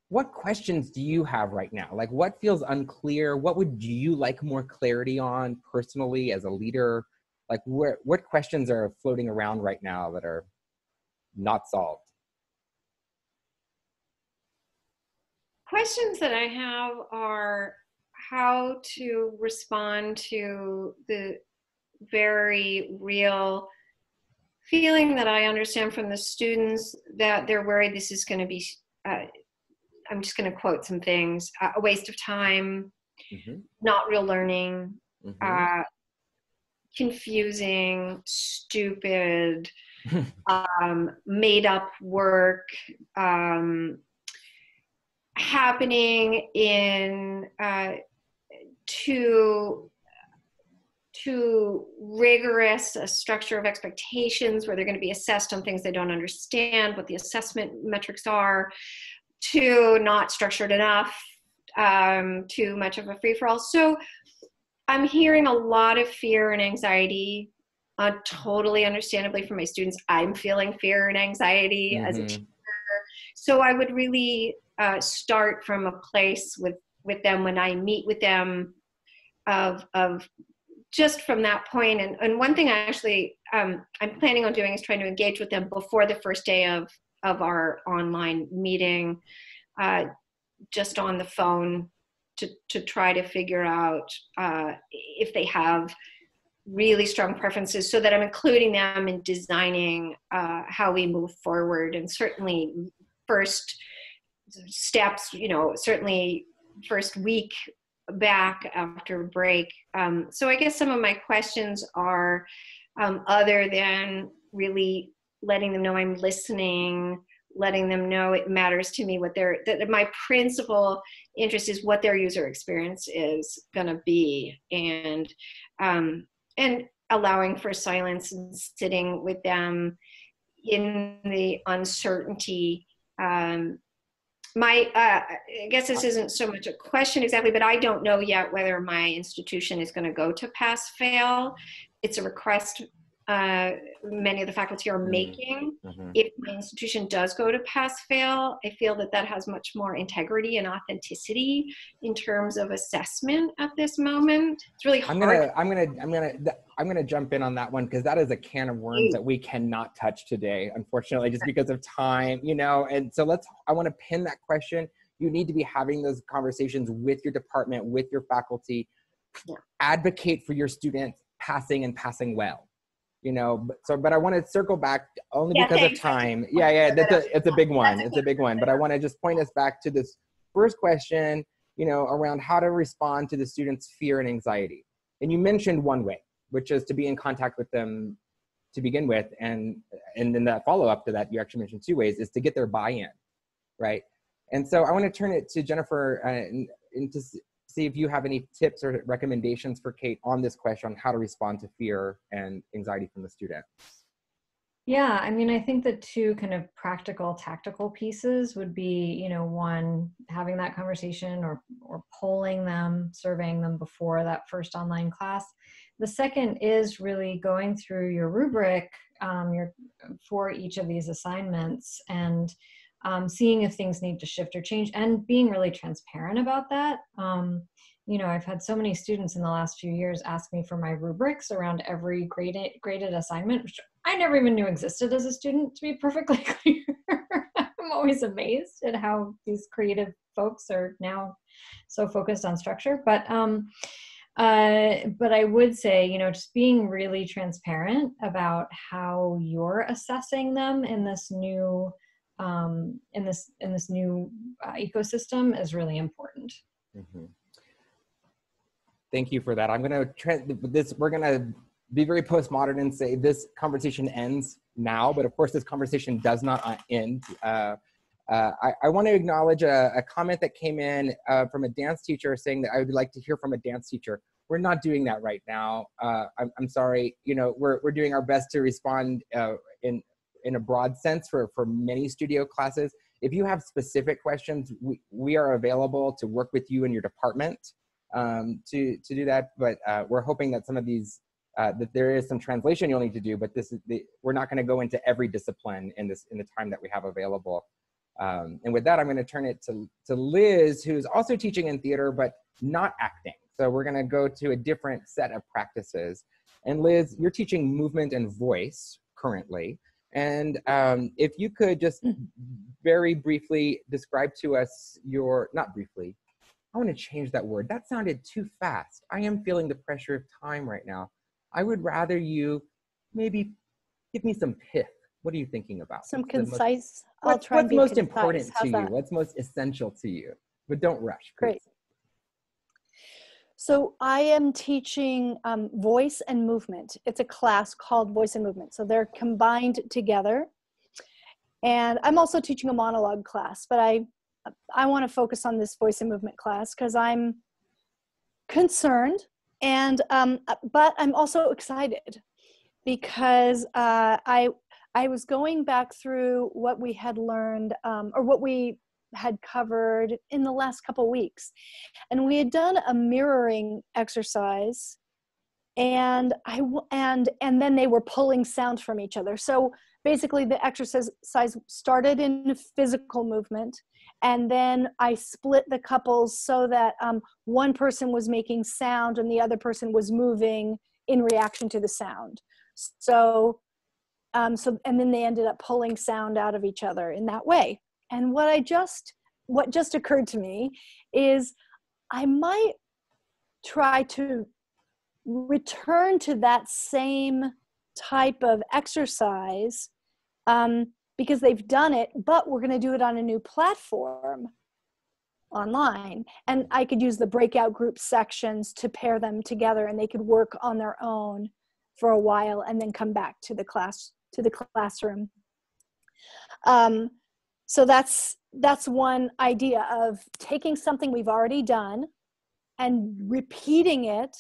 what questions do you have right now? Like, what feels unclear? What would you like more clarity on personally as a leader? Like, where, what questions are floating around right now that are not solved? Questions that I have are how to respond to the very real feeling that I understand from the students that they're worried this is going to be, uh, I'm just going to quote some things, uh, a waste of time, mm-hmm. not real learning, mm-hmm. uh, confusing, stupid, <laughs> um, made up work um, happening in uh, too too rigorous a structure of expectations where they're going to be assessed on things they don't understand what the assessment metrics are too not structured enough um, too much of a free-for-all so i'm hearing a lot of fear and anxiety uh, totally understandably for my students i'm feeling fear and anxiety mm-hmm. as a mm-hmm. teacher so i would really uh, start from a place with with them when i meet with them of of just from that point and, and one thing i actually um, i'm planning on doing is trying to engage with them before the first day of of our online meeting uh, just on the phone to to try to figure out uh, if they have really strong preferences so that I'm including them in designing uh, how we move forward. And certainly, first steps, you know, certainly first week back after break. Um, so I guess some of my questions are um, other than really letting them know I'm listening, letting them know it matters to me what their that my principal interest is what their user experience is going to be and um, and allowing for silence and sitting with them in the uncertainty um, my uh, i guess this isn't so much a question exactly but i don't know yet whether my institution is going to go to pass fail. It's a request uh, many of the faculty are mm-hmm. making. Mm-hmm. If my institution does go to pass fail, I feel that that has much more integrity and authenticity in terms of assessment at this moment. It's really hard. I'm gonna, I'm gonna, I'm gonna, I'm gonna jump in on that one because that is a can of worms that we cannot touch today, unfortunately, just because of time, you know. And so let's, I want to pin that question. You need to be having those conversations with your department, with your faculty Yeah. advocate for your students passing and passing well you know but, so but i want to circle back only Yeah, because thanks. of time. yeah yeah that's a it's a big one it's a big one but i want to just point us back to this first question you know around how to respond to the students fear and anxiety. And you mentioned one way which is to be in contact with them to begin with and and then that follow up to that you actually mentioned two ways is to get their buy-in right? And so i want to turn it to jennifer uh, and, and to see if you have any tips or recommendations for kate on this question on how to respond to fear and anxiety from the students. Yeah, I mean, I think the two kind of practical, tactical pieces would be, you know, one having that conversation or or polling them, surveying them before that first online class. The second is really going through your rubric um, your for each of these assignments and um, seeing if things need to shift or change, and being really transparent about that. Um, you know, I've had so many students in the last few years ask me for my rubrics around every graded graded assignment, which I never even knew existed as a student, to be perfectly <laughs> clear. I'm always amazed at how these creative folks are now so focused on structure. But um, uh, but I would say, you know, just being really transparent about how you're assessing them in this new um, in this in this new uh, ecosystem is really important. Mhm. Thank you for that. I'm going to tra- this. We're going to be very postmodern and say this conversation ends now, but of course, this conversation does not uh, end. Uh, uh, I, I want to acknowledge a, a comment that came in uh, from a dance teacher saying that I would like to hear from a dance teacher. We're not doing that right now. Uh, I'm, I'm sorry. You know, we're, we're doing our best to respond in in a broad sense for for many studio classes. If you have specific questions, we, we are available to work with you and your department um, to to do that. But uh, we're hoping that some of these uh, that there is some translation you'll need to do. But this is the, we're not going to go into every discipline in this in the time that we have available. Um, and with that, I'm going to turn it to to Liz, who's also teaching in theater but not acting. So we're going to go to a different set of practices. And Liz, you're teaching movement and voice currently. And um, if you could just very briefly describe to us your, not briefly, I want to change that word. That sounded too fast. I am feeling the pressure of time right now. I would rather you maybe give me some pith. What are you thinking about? Some What's the most- concise. I'll What's, try what's most concise. important to you? What's most essential to you? But don't rush. Great. So I am teaching um, voice and movement. It's a class called voice and movement. So they're combined together. And I'm also teaching a monologue class, but I I want to focus on this voice and movement class because I'm concerned and um, but I'm also excited because uh, I I was going back through what we had learned um, or what we had covered in the last couple weeks. And we had done a mirroring exercise and I and and then they were pulling sound from each other. So basically the exercise started in physical movement and then i split the couples so that um, one person was making sound and the other person was moving in reaction to the sound. So um, so and then they ended up pulling sound out of each other in that way and what i just what just occurred to me is i might try to return to that same type of exercise um, because they've done it but we're going to do it on a new platform online. And i could use the breakout group sections to pair them together and they could work on their own for a while and then come back to the class to the classroom. Um, so that's that's one idea of taking something we've already done and repeating it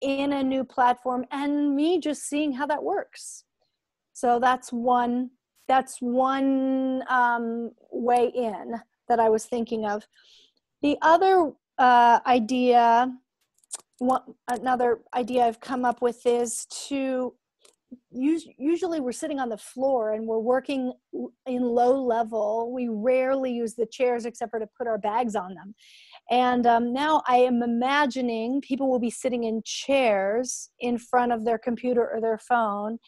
in a new platform and me just seeing how that works. So that's one that's one um, way in that i was thinking of. The other uh, idea one, another idea i've come up with is to usually we're sitting on the floor and we're working in low level. We rarely use the chairs except for to put our bags on them. And um, now i am imagining people will be sitting in chairs in front of their computer or their phone.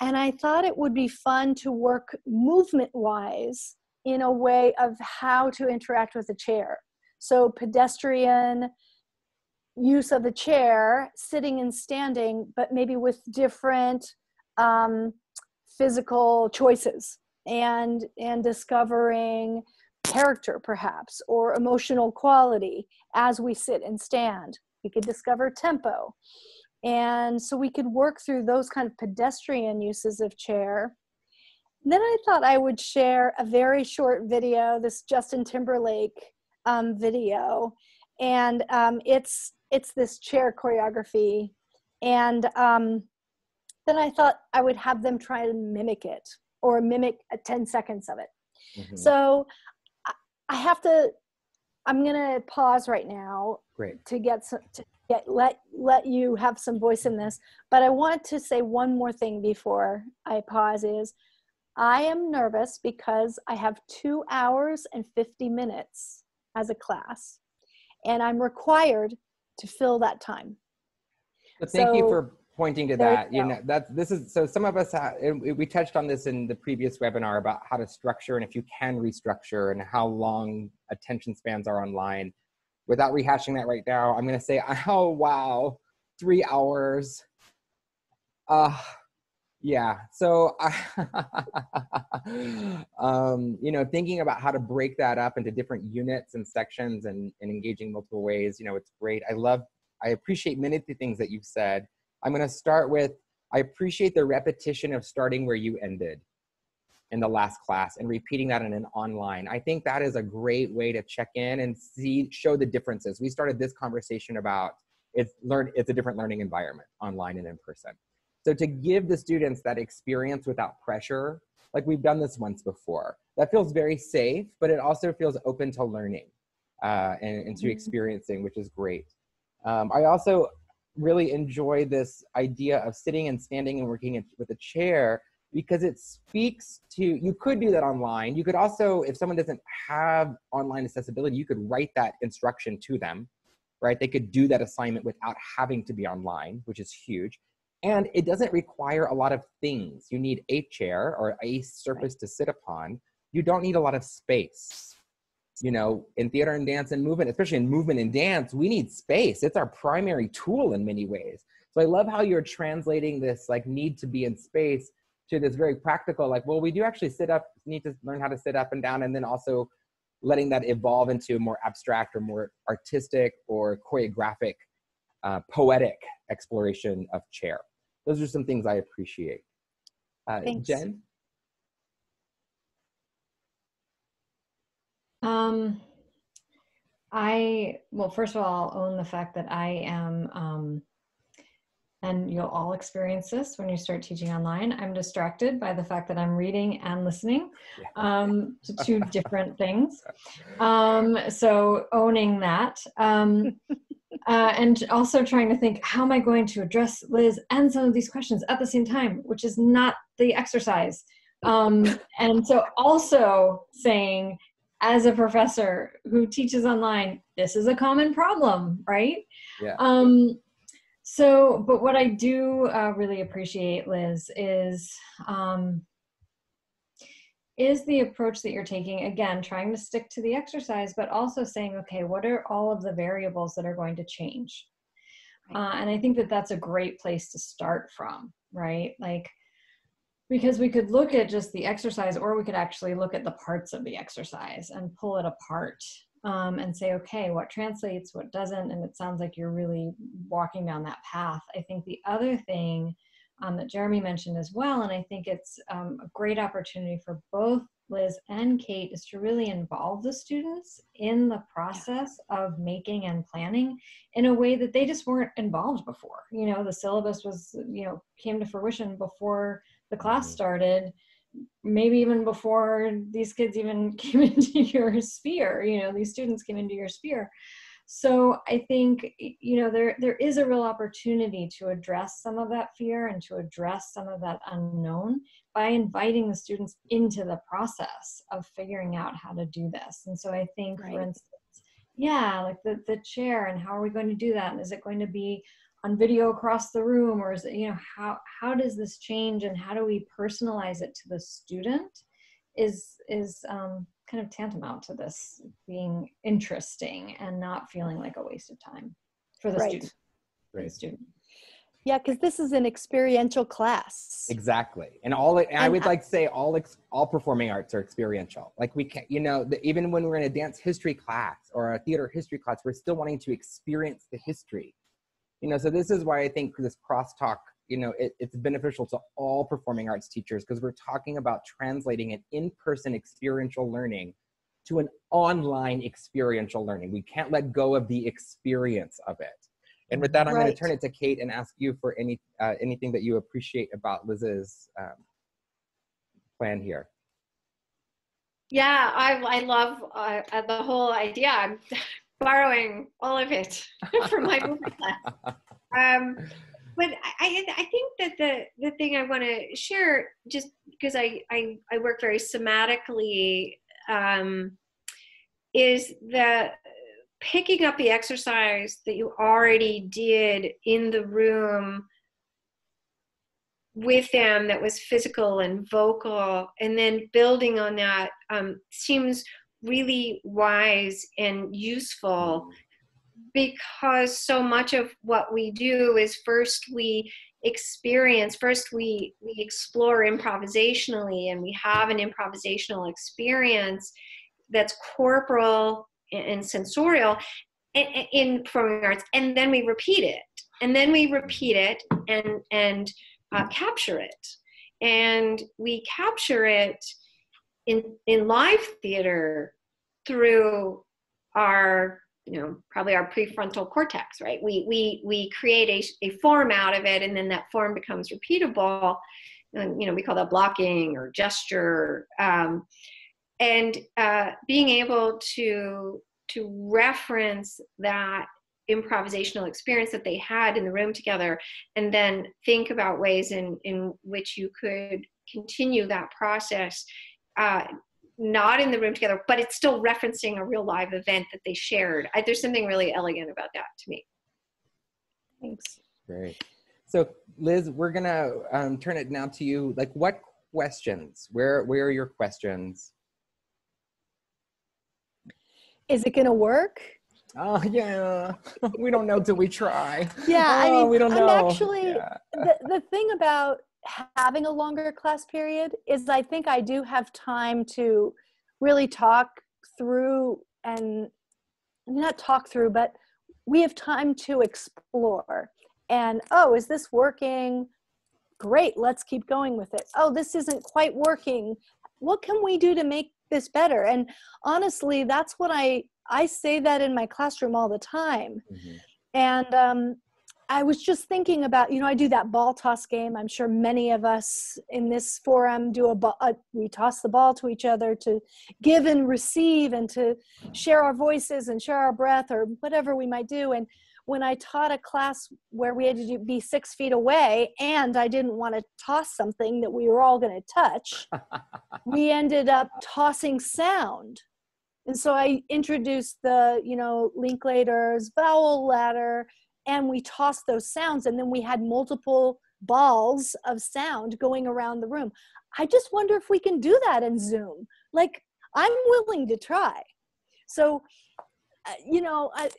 And i thought it would be fun to work movement wise in a way of how to interact with a chair. So pedestrian use of the chair, sitting and standing, but maybe with different um, physical choices and and discovering character perhaps or emotional quality as we sit and stand. We could discover tempo. And so we could work through those kind of pedestrian uses of chair. Then i thought i would share a very short video this justin timberlake um, video and um, it's it's this chair choreography and um, then i thought i would have them try and mimic it or mimic a 10 seconds of it mm-hmm. so I have to. I'm gonna pause right now. Great. To get some, to get let let you have some voice in this, but I want to say one more thing before I pause. Is I am nervous because I have two hours and 50 minutes as a class, and I'm required to fill that time. But thank so, you for pointing to that. you, know that this is so some of us have, we touched on this in the previous webinar about how to structure and if you can restructure and how long attention spans are online. Without rehashing that right now i'm going to say <laughs> oh wow three hours. Uh yeah so I, <laughs> um you know thinking about how to break that up into different units and sections and, and engaging multiple ways you know it's great i love i appreciate many of the things that you've said I'm going to start with I appreciate the repetition of starting where you ended in the last class and repeating that in an online. I think that is a great way to check in and see show the differences. We started this conversation about it's learn it's a different learning environment online and in person. So to give the students that experience without pressure, like we've done this once before, that feels very safe, but it also feels open to learning uh, and, and to mm-hmm. experiencing, which is great. Um, I also really enjoy this idea of sitting and standing and working with a chair because it speaks to you could do that online you could also if someone doesn't have online accessibility you could write that instruction to them right they could do that assignment without having to be online which is huge and it doesn't require a lot of things you need a chair or a surface right. to sit upon you don't need a lot of space you know, in theater and dance and movement, especially in movement and dance, we need space. It's our primary tool in many ways. So I love how you're translating this like need to be in space to this very practical, like, well, we do actually sit up, need to learn how to sit up and down, and then also letting that evolve into a more abstract or more artistic or choreographic, uh, poetic exploration of chair. Those are some things I appreciate. Uh, Jen? Um, I, well, first of all, I'll own the fact that I am, um, and you'll all experience this when you start teaching online. I'm distracted by the fact that I'm reading and listening um, to two <laughs> different things. Um, so owning that. Um, uh, and also trying to think, how am I going to address Liz and some of these questions at the same time, which is not the exercise. Um, and so also saying, as a professor who teaches online, this is a common problem, right? Yeah. So, but what I do uh, really appreciate, Liz, is um, is the approach that you're taking. Again, trying to stick to the exercise, but also saying, okay, what are all of the variables that are going to change? Uh, and I think that that's a great place to start from, right? Like because we could look at just the exercise or we could actually look at the parts of the exercise and pull it apart um, and say okay what translates what doesn't and it sounds like you're really walking down that path. I think the other thing um, that jeremy mentioned as well and i think it's um, a great opportunity for both liz and kate is to really involve the students in the process of making and planning in a way that they just weren't involved before. You know the syllabus was you know came to fruition before the class mm-hmm. started maybe even before these kids even <laughs> came into your sphere you know these students came into your sphere. So i think you know there there is a real opportunity to address some of that fear and to address some of that unknown by inviting the students into the process of figuring out how to do this. And so i think right. for instance yeah like the the chair and how are we going to do that? And is it going to be on video across the room or is it you know how how does this change and how do we personalize it to the student is is um, kind of tantamount to this being interesting and not feeling like a waste of time for the Right. student. for the Great. student. Yeah, because this is an experiential class. Exactly. And all it, and I would I- like to say all ex, all performing arts are experiential. Like we can't, you know, the, even when we're in a dance history class or a theater history class, we're still wanting to experience the history. You know, so this is why I think this crosstalk, you know, it, it's beneficial to all performing arts teachers because we're talking about translating an in-person experiential learning to an online experiential learning. We can't let go of the experience of it. And with that, I'm going to turn it to Kate and ask you for any uh, anything that you appreciate about Liz's um, plan here. Yeah, I, I love uh, the whole idea. I'm borrowing all of it <laughs> from my <laughs> movie class. Um, but I, I think that the, the thing I want to share, just because I, I, I work very somatically, um, is that picking up the exercise that you already did in the room with them that was physical and vocal and then building on that um, seems really wise and useful because so much of what we do is first we experience first we we explore improvisationally and we have an improvisational experience that's corporal and sensorial in, in performing arts and then we repeat it and then we repeat it and and uh, capture it. And we capture it in in live theater through our you know probably our prefrontal cortex right? We we we create a, a form out of it and then that form becomes repeatable. And you know we call that blocking or gesture. Um, and uh, being able to to reference that improvisational experience that they had in the room together and then think about ways in in which you could continue that process uh, not in the room together but it's still referencing a real live event that they shared I, there's something really elegant about that to me Thanks. Great. So Liz, we're gonna um, turn it now to you. Like, what questions? Where where are your questions? Is it going to work? Oh yeah, <laughs> we don't know till we try. Yeah, I Oh, mean, we don't I'm know. actually Yeah. the, the thing about having a longer class period is I think I do have time to really talk through and not talk through, but we have time to explore. And oh, is this working? Great, let's keep going with it. Oh, this isn't quite working. What can we do to make this better? And honestly, that's what I I say that in my classroom all the time. Mhm. And um, I was just thinking about, you know, I do that ball toss game. I'm sure many of us in this forum do a ball, uh, we toss the ball to each other to give and receive and to share our voices and share our breath or whatever we might do. And when I taught a class where we had to be six feet away and I didn't want to toss something that we were all going to touch, <laughs> we ended up tossing sound. And so I introduced the, you know, Linklater's, vowel ladder, and we tossed those sounds. And then we had multiple balls of sound going around the room. I just wonder if we can do that in Zoom. Like, I'm willing to try. So, uh, you know, I,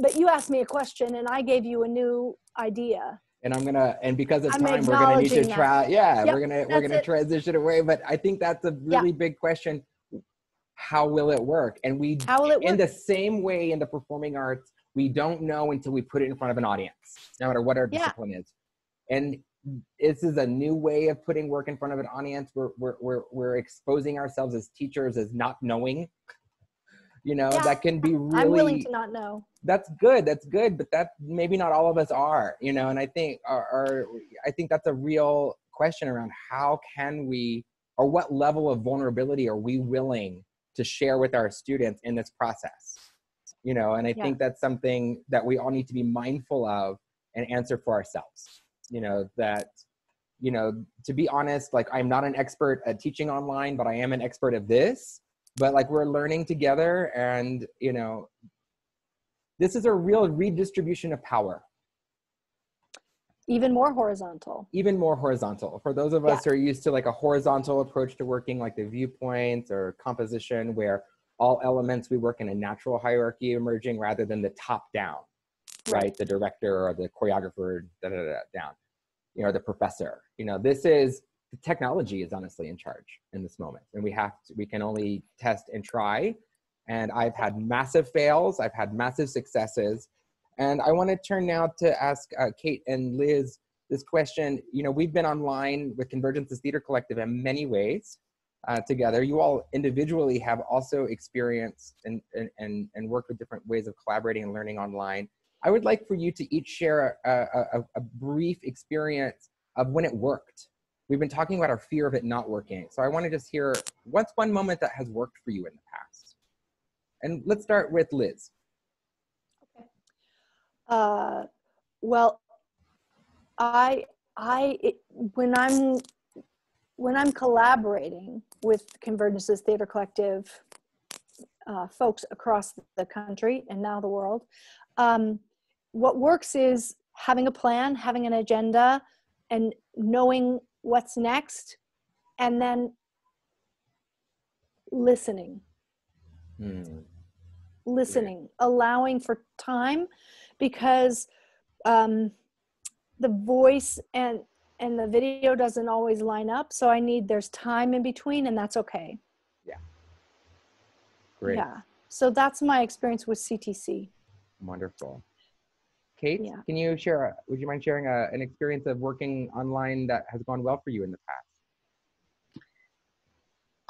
but you asked me a question and I gave you a new idea. and I'm gonna and because of I'm time we're gonna need to acknowledging that. try yeah Yep, we're gonna we're gonna it. transition away but I think that's a Yeah. really big question how will it work and we How will it in work? the same way in the performing arts we don't know until we put it in front of an audience no matter what our Yeah. discipline is and this is a new way of putting work in front of an audience we're we're we're, we're exposing ourselves as teachers as not knowing you know Yeah. that can be really I'm willing to not know. that's good that's good but that maybe not all of us are you know and i think our, our i think that's a real question around how can we or what level of vulnerability are we willing to share with our students in this process you know and i Yeah. think that's something that we all need to be mindful of and answer for ourselves you know that you know to be honest like i'm not an expert at teaching online but i am an expert of this but like we're learning together and you know this is a real redistribution of power Even more horizontal. even more horizontal for those of us who are used to like a horizontal approach to working like the viewpoints or composition where all elements we work in a natural hierarchy emerging rather than the top down right? Right. The director or the choreographer, da, da, da, down, you know, the professor. You know, this is the technology is honestly in charge in this moment, and we have to, we can only test and try. And I've had massive fails, I've had massive successes, and I want to turn now to ask uh, Kate and Liz this question. You know, we've been online with Convergences Theater Collective in many ways uh, together. You all individually have also experienced and, and, and, worked with different ways of collaborating and learning online. I would like for you to each share a, a, a brief experience of when it worked. We've been talking about our fear of it not working. So I want to just hear what's one moment that has worked for you in the past? And let's start with Liz. Okay. Uh, well, I I it, when I'm when I'm collaborating with Convergences Theater Collective uh, folks across the country and now the world, um, what works is having a plan, having an agenda, and knowing what's next, and then listening Hmm. listening allowing for time because um, the voice and and the video doesn't always line up so i need there's time in between and that's okay Yeah. Great. yeah so that's my experience with ctc Wonderful. Kate, Yeah. can you share, would you mind sharing a, an experience of working online that has gone well for you in the past?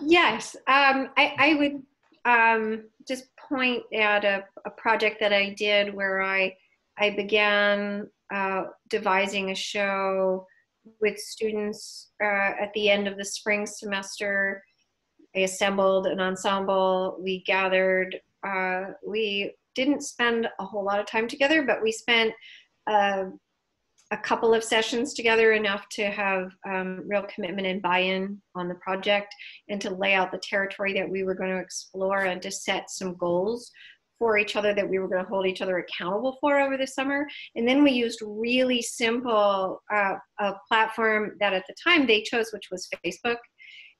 Yes, um, I, I would um, just point out a, a project that I did where I I began uh, devising a show with students uh, at the end of the spring semester. I assembled an ensemble. We gathered. Uh, we didn't spend a whole lot of time together, but we spent uh, a couple of sessions together enough to have um, real commitment and buy-in on the project and to lay out the territory that we were going to explore and to set some goals for each other that we were going to hold each other accountable for over the summer. And then we used really simple uh, a platform that at the time they chose, which was Facebook,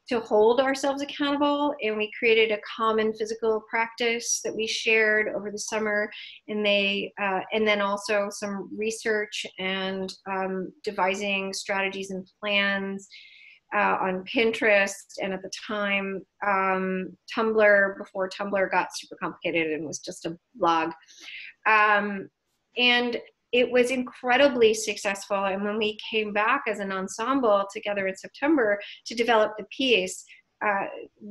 to hold ourselves accountable. And we created a common physical practice that we shared over the summer. And they uh, and then also some research and um, devising strategies and plans uh, on Pinterest and at the time um, Tumblr before Tumblr got super complicated and was just a blog. Um, and it was incredibly successful. And when we came back as an ensemble together in September to develop the piece, uh,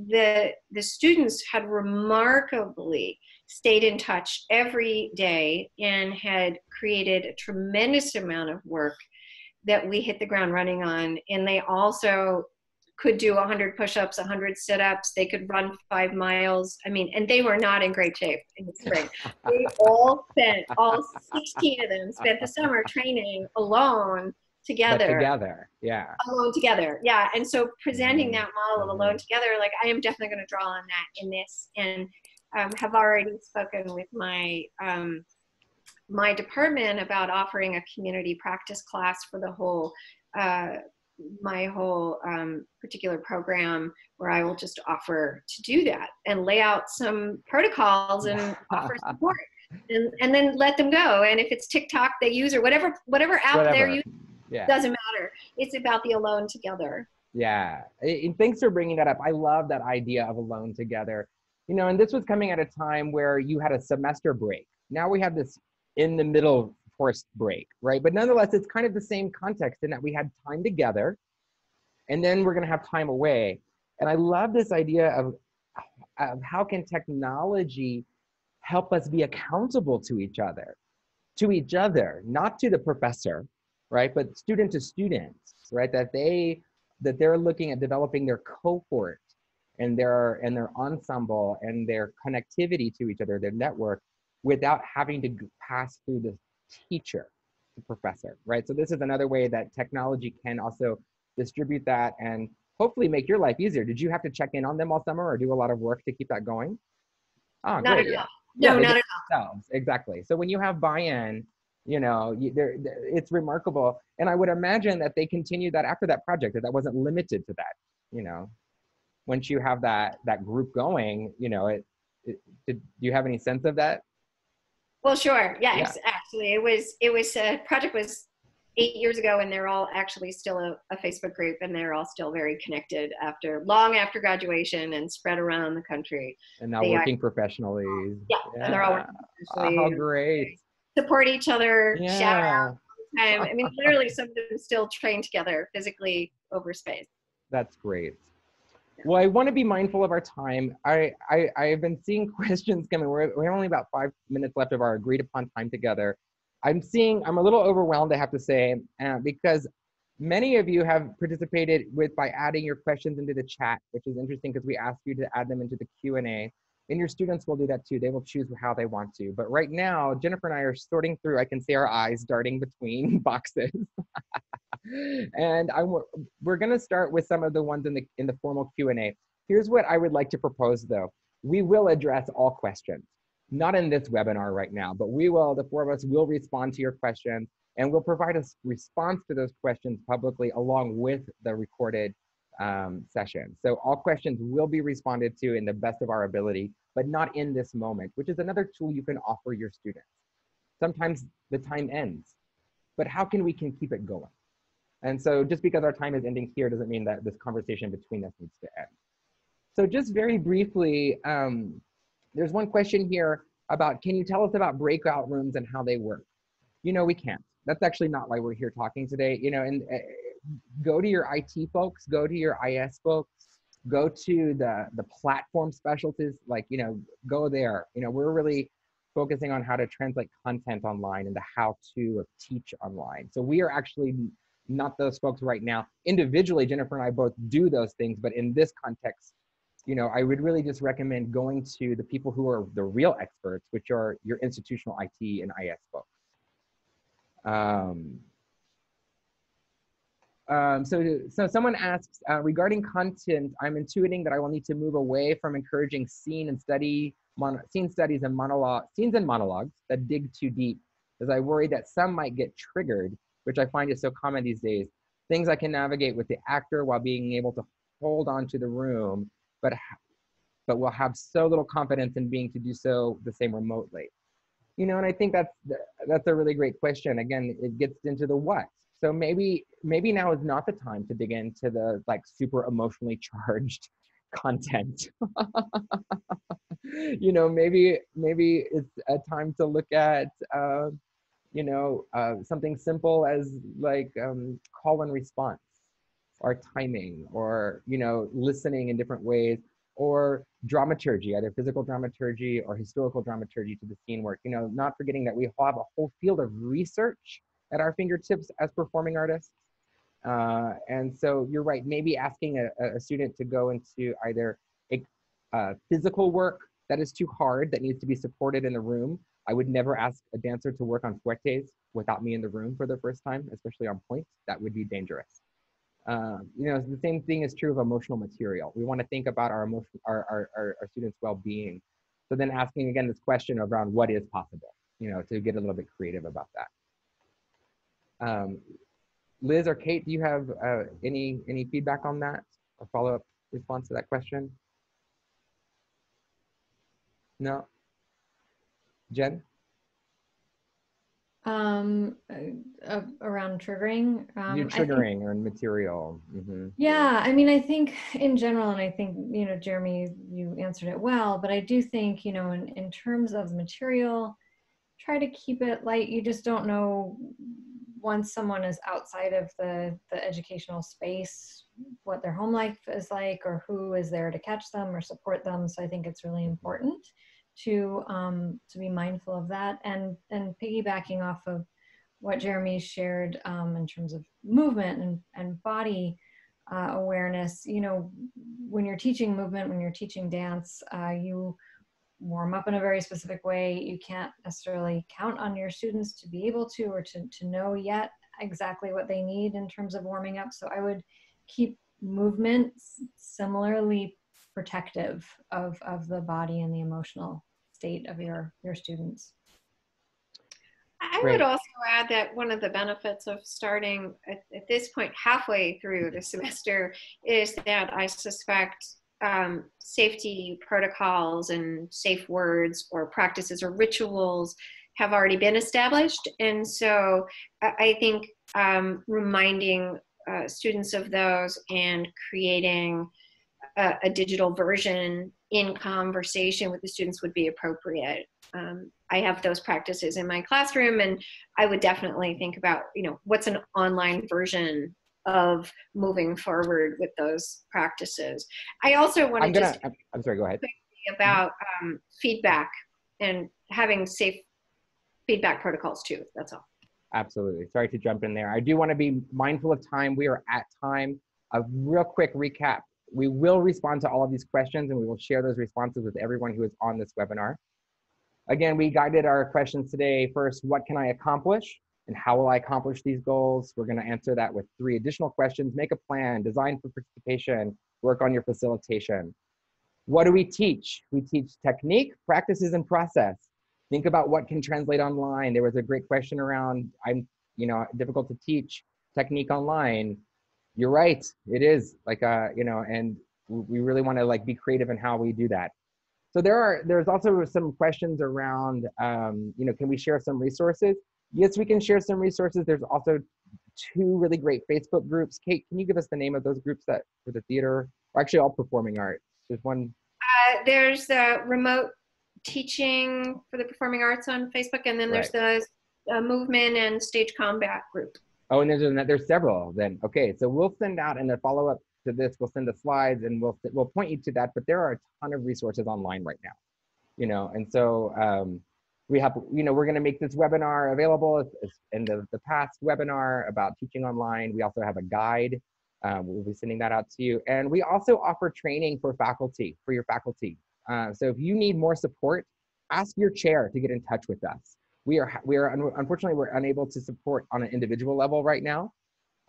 the the students had remarkably stayed in touch every day and had created a tremendous amount of work that we hit the ground running on. And they also could do 100 push-ups, 100 sit-ups. They could run five miles. I mean, and they were not in great shape in the spring. <laughs> they all spent, all 16 of them spent the summer <laughs> training alone But together. together, yeah. Alone together, yeah. And so presenting Mhm. that model of alone together, like I am definitely going to draw on that in this, and um, have already spoken with my um, my department about offering a community practice class for the whole uh, my whole um, particular program where I will just offer to do that and lay out some protocols and <laughs> offer support and, and then let them go. And if it's TikTok they use or whatever whatever app they're using, Yeah. doesn't matter. It's about the alone together. Yeah, and thanks for bringing that up. I love that idea of alone together. You know, and this was coming at a time where you had a semester break. Now we have this in the middle forced break, right? But nonetheless, it's kind of the same context in that we had time together, and then we're going to have time away. And I love this idea of, of how can technology help us be accountable to each other, to each other, not to the professor, right? But student to students, right? That they that they're looking at developing their cohort and their and their ensemble and their connectivity to each other, their network, without having to pass through the teacher, the professor, right? So this is another way that technology can also distribute that and hopefully make your life easier. Did you have to check in on them all summer or do a lot of work to keep that going? Oh, Not great. at all. Yeah, No, they not do at all. exactly so when you have buy-in you know you, there there- it's remarkable and i would imagine that they continue that after that project that that wasn't limited to that you know once you have that that group going you know it, it did you have any sense of that Well, sure. Yeah, Yeah. actually it was it was a project was eight years ago and they're all actually still a, a, facebook group and they're all still very connected after long after graduation and spread around the country and now they working are, professionally yeah, yeah. and they're all working professionally. oh great support each other yeah. shout out time. I mean, literally, some of them still train together physically over space. That's great. Well, I want to be mindful of our time. I, I, I have been seeing <laughs> questions coming. We're, we have only about five minutes left of our agreed upon time together. I'm seeing, I'm a little overwhelmed, I have to say, uh, because many of you have participated with by adding your questions into the chat, which is interesting because we asked you to add them into the Q&A and your students will do that too. They will choose how they want to. But right now, Jennifer and I are sorting through, I can see our eyes darting between <laughs> boxes. <laughs> and I'm, we're gonna start with some of the ones in the, in the formal Q&A. Here's what I would like to propose though. We will address all questions, not in this webinar right now, but we will, the four of us will respond to your questions and we'll provide a response to those questions publicly along with the recorded um, session. So all questions will be responded to in the best of our ability but not in this moment, which is another tool you can offer your students. Sometimes the time ends, but how can we can keep it going? And so just because our time is ending here doesn't mean that this conversation between us needs to end. So just very briefly, um, there's one question here about, can you tell us about breakout rooms and how they work? You know, we can't. That's actually not why we're here talking today. You know, and uh, go to your IT folks, go to your IS folks, go to the the platform specialties like you know go there you know we're really focusing on how to translate content online and the how to of teach online so we are actually not those folks right now. Individually jennifer and i both do those things but in this context you know i would really just recommend going to the people who are the real experts which are your institutional it and is folks. Um, um, so, so someone asks, uh, regarding content, I'm intuiting that I will need to move away from encouraging scene and study, scene studies and monologue, scenes and monologues that dig too deep, as I worry that some might get triggered, which I find is so common these days. Things I can navigate with the actor while being able to hold on to the room, but but will have so little confidence in being to do so the same remotely. You know, and I think that's that's a really great question. Again, it gets into the what so maybe maybe now is not the time to dig into the like super emotionally <laughs> charged content. <laughs> you know, maybe maybe it's a time to look at uh, you know uh, something simple as like um, call and response or timing or you know listening in different ways or dramaturgy either physical dramaturgy or historical dramaturgy to the scene work you know not forgetting that we have a whole field of research at our fingertips as performing artists. Uh, and so you're right, maybe asking a, a student to go into either a, uh, physical work that is too hard, that needs to be supported in the room. I would never ask a dancer to work on fouettes without me in the room for the first time, especially on pointe. That would be dangerous. Uh, you know, the same thing is true of emotional material. We want to think about our emotion, our, our, our, our students' well-being. So then asking again this question around what is possible, you know, to get a little bit creative about that. Um, Liz or Kate, do you have uh, any any feedback on that or follow up response to that question? No. Jen. Um, uh, around triggering. Um, You're triggering think, or material. Mm -hmm. Yeah, I mean, I think in general, and I think you know, Jeremy, you answered it well, but I do think you know, in in terms of material, try to keep it light. You just don't know once someone is outside of the, the educational space, what their home life is like or who is there to catch them or support them. So I think it's really important to um, to be mindful of that and and piggybacking off of what Jeremy shared um, in terms of movement and, and body uh, awareness. You know, when you're teaching movement, when you're teaching dance, uh, you warm up in a very specific way. You can't necessarily count on your students to be able to or to, to know yet exactly what they need in terms of warming up. So I would keep movement similarly protective of, of the body and the emotional state of your, your students. I Great. would also add that one of the benefits of starting at, at, this point halfway through the <laughs> semester is that I suspect um, safety protocols and safe words or practices or rituals have already been established. And so I, I think um, reminding uh, students of those and creating a, a, digital version in conversation with the students would be appropriate. Um, I have those practices in my classroom, and I would definitely think about, you know, what's an online version of moving forward with those practices. I also want to just. I'm, I'm sorry. Go ahead. About um, feedback and having safe feedback protocols too. That's all. Absolutely. Sorry to jump in there. I do want to be mindful of time. We are at time. A real quick recap. We will respond to all of these questions and we will share those responses with everyone who is on this webinar. Again, we guided our questions today. First, what can I accomplish? And how will I accomplish these goals? We're going to answer that with three additional questions. Make a plan, design for participation, work on your facilitation. What do we teach? We teach technique, practices, and process think about what can translate online. There was a great question around, I'm, you know, difficult to teach technique online. You're right, it is like, uh, you know, and we really want to like be creative in how we do that. So there are, there's also some questions around, um, you know, can we share some resources? Yes, we can share some resources. There's also two really great Facebook groups. Kate, can you give us the name of those groups that for the theater, or actually all performing arts? There's one. Uh, there's the remote teaching for the performing arts on Facebook, and then there's right. the uh, movement and stage combat group. Oh, and there's there's several. Then okay, so we'll send out in a follow up to this. We'll send the slides and we'll we'll point you to that. But there are a ton of resources online right now, you know, and so. Um, we have, you know, we're going to make this webinar available in the, the past webinar about teaching online. We also have a guide. Um, we'll be sending that out to you. And we also offer training for faculty, for your faculty. Uh, so if you need more support, ask your chair to get in touch with us. We are, we are unfortunately, we're unable to support on an individual level right now,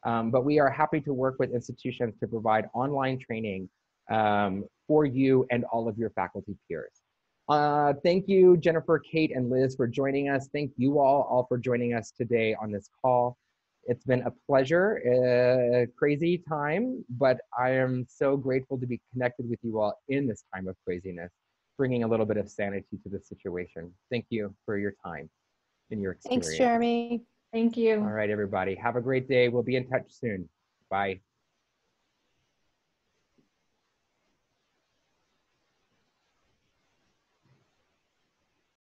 um, but we are happy to work with institutions to provide online training um, for you and all of your faculty peers. Uh, thank you, Jennifer, Kate, and Liz for joining us. Thank you all, all for joining us today on this call. It's been a pleasure, a crazy time, but I am so grateful to be connected with you all in this time of craziness, bringing a little bit of sanity to the situation. Thank you for your time and your experience. Thanks, Jeremy. Thank you. All right, everybody. Have a great day. We'll be in touch soon. Bye.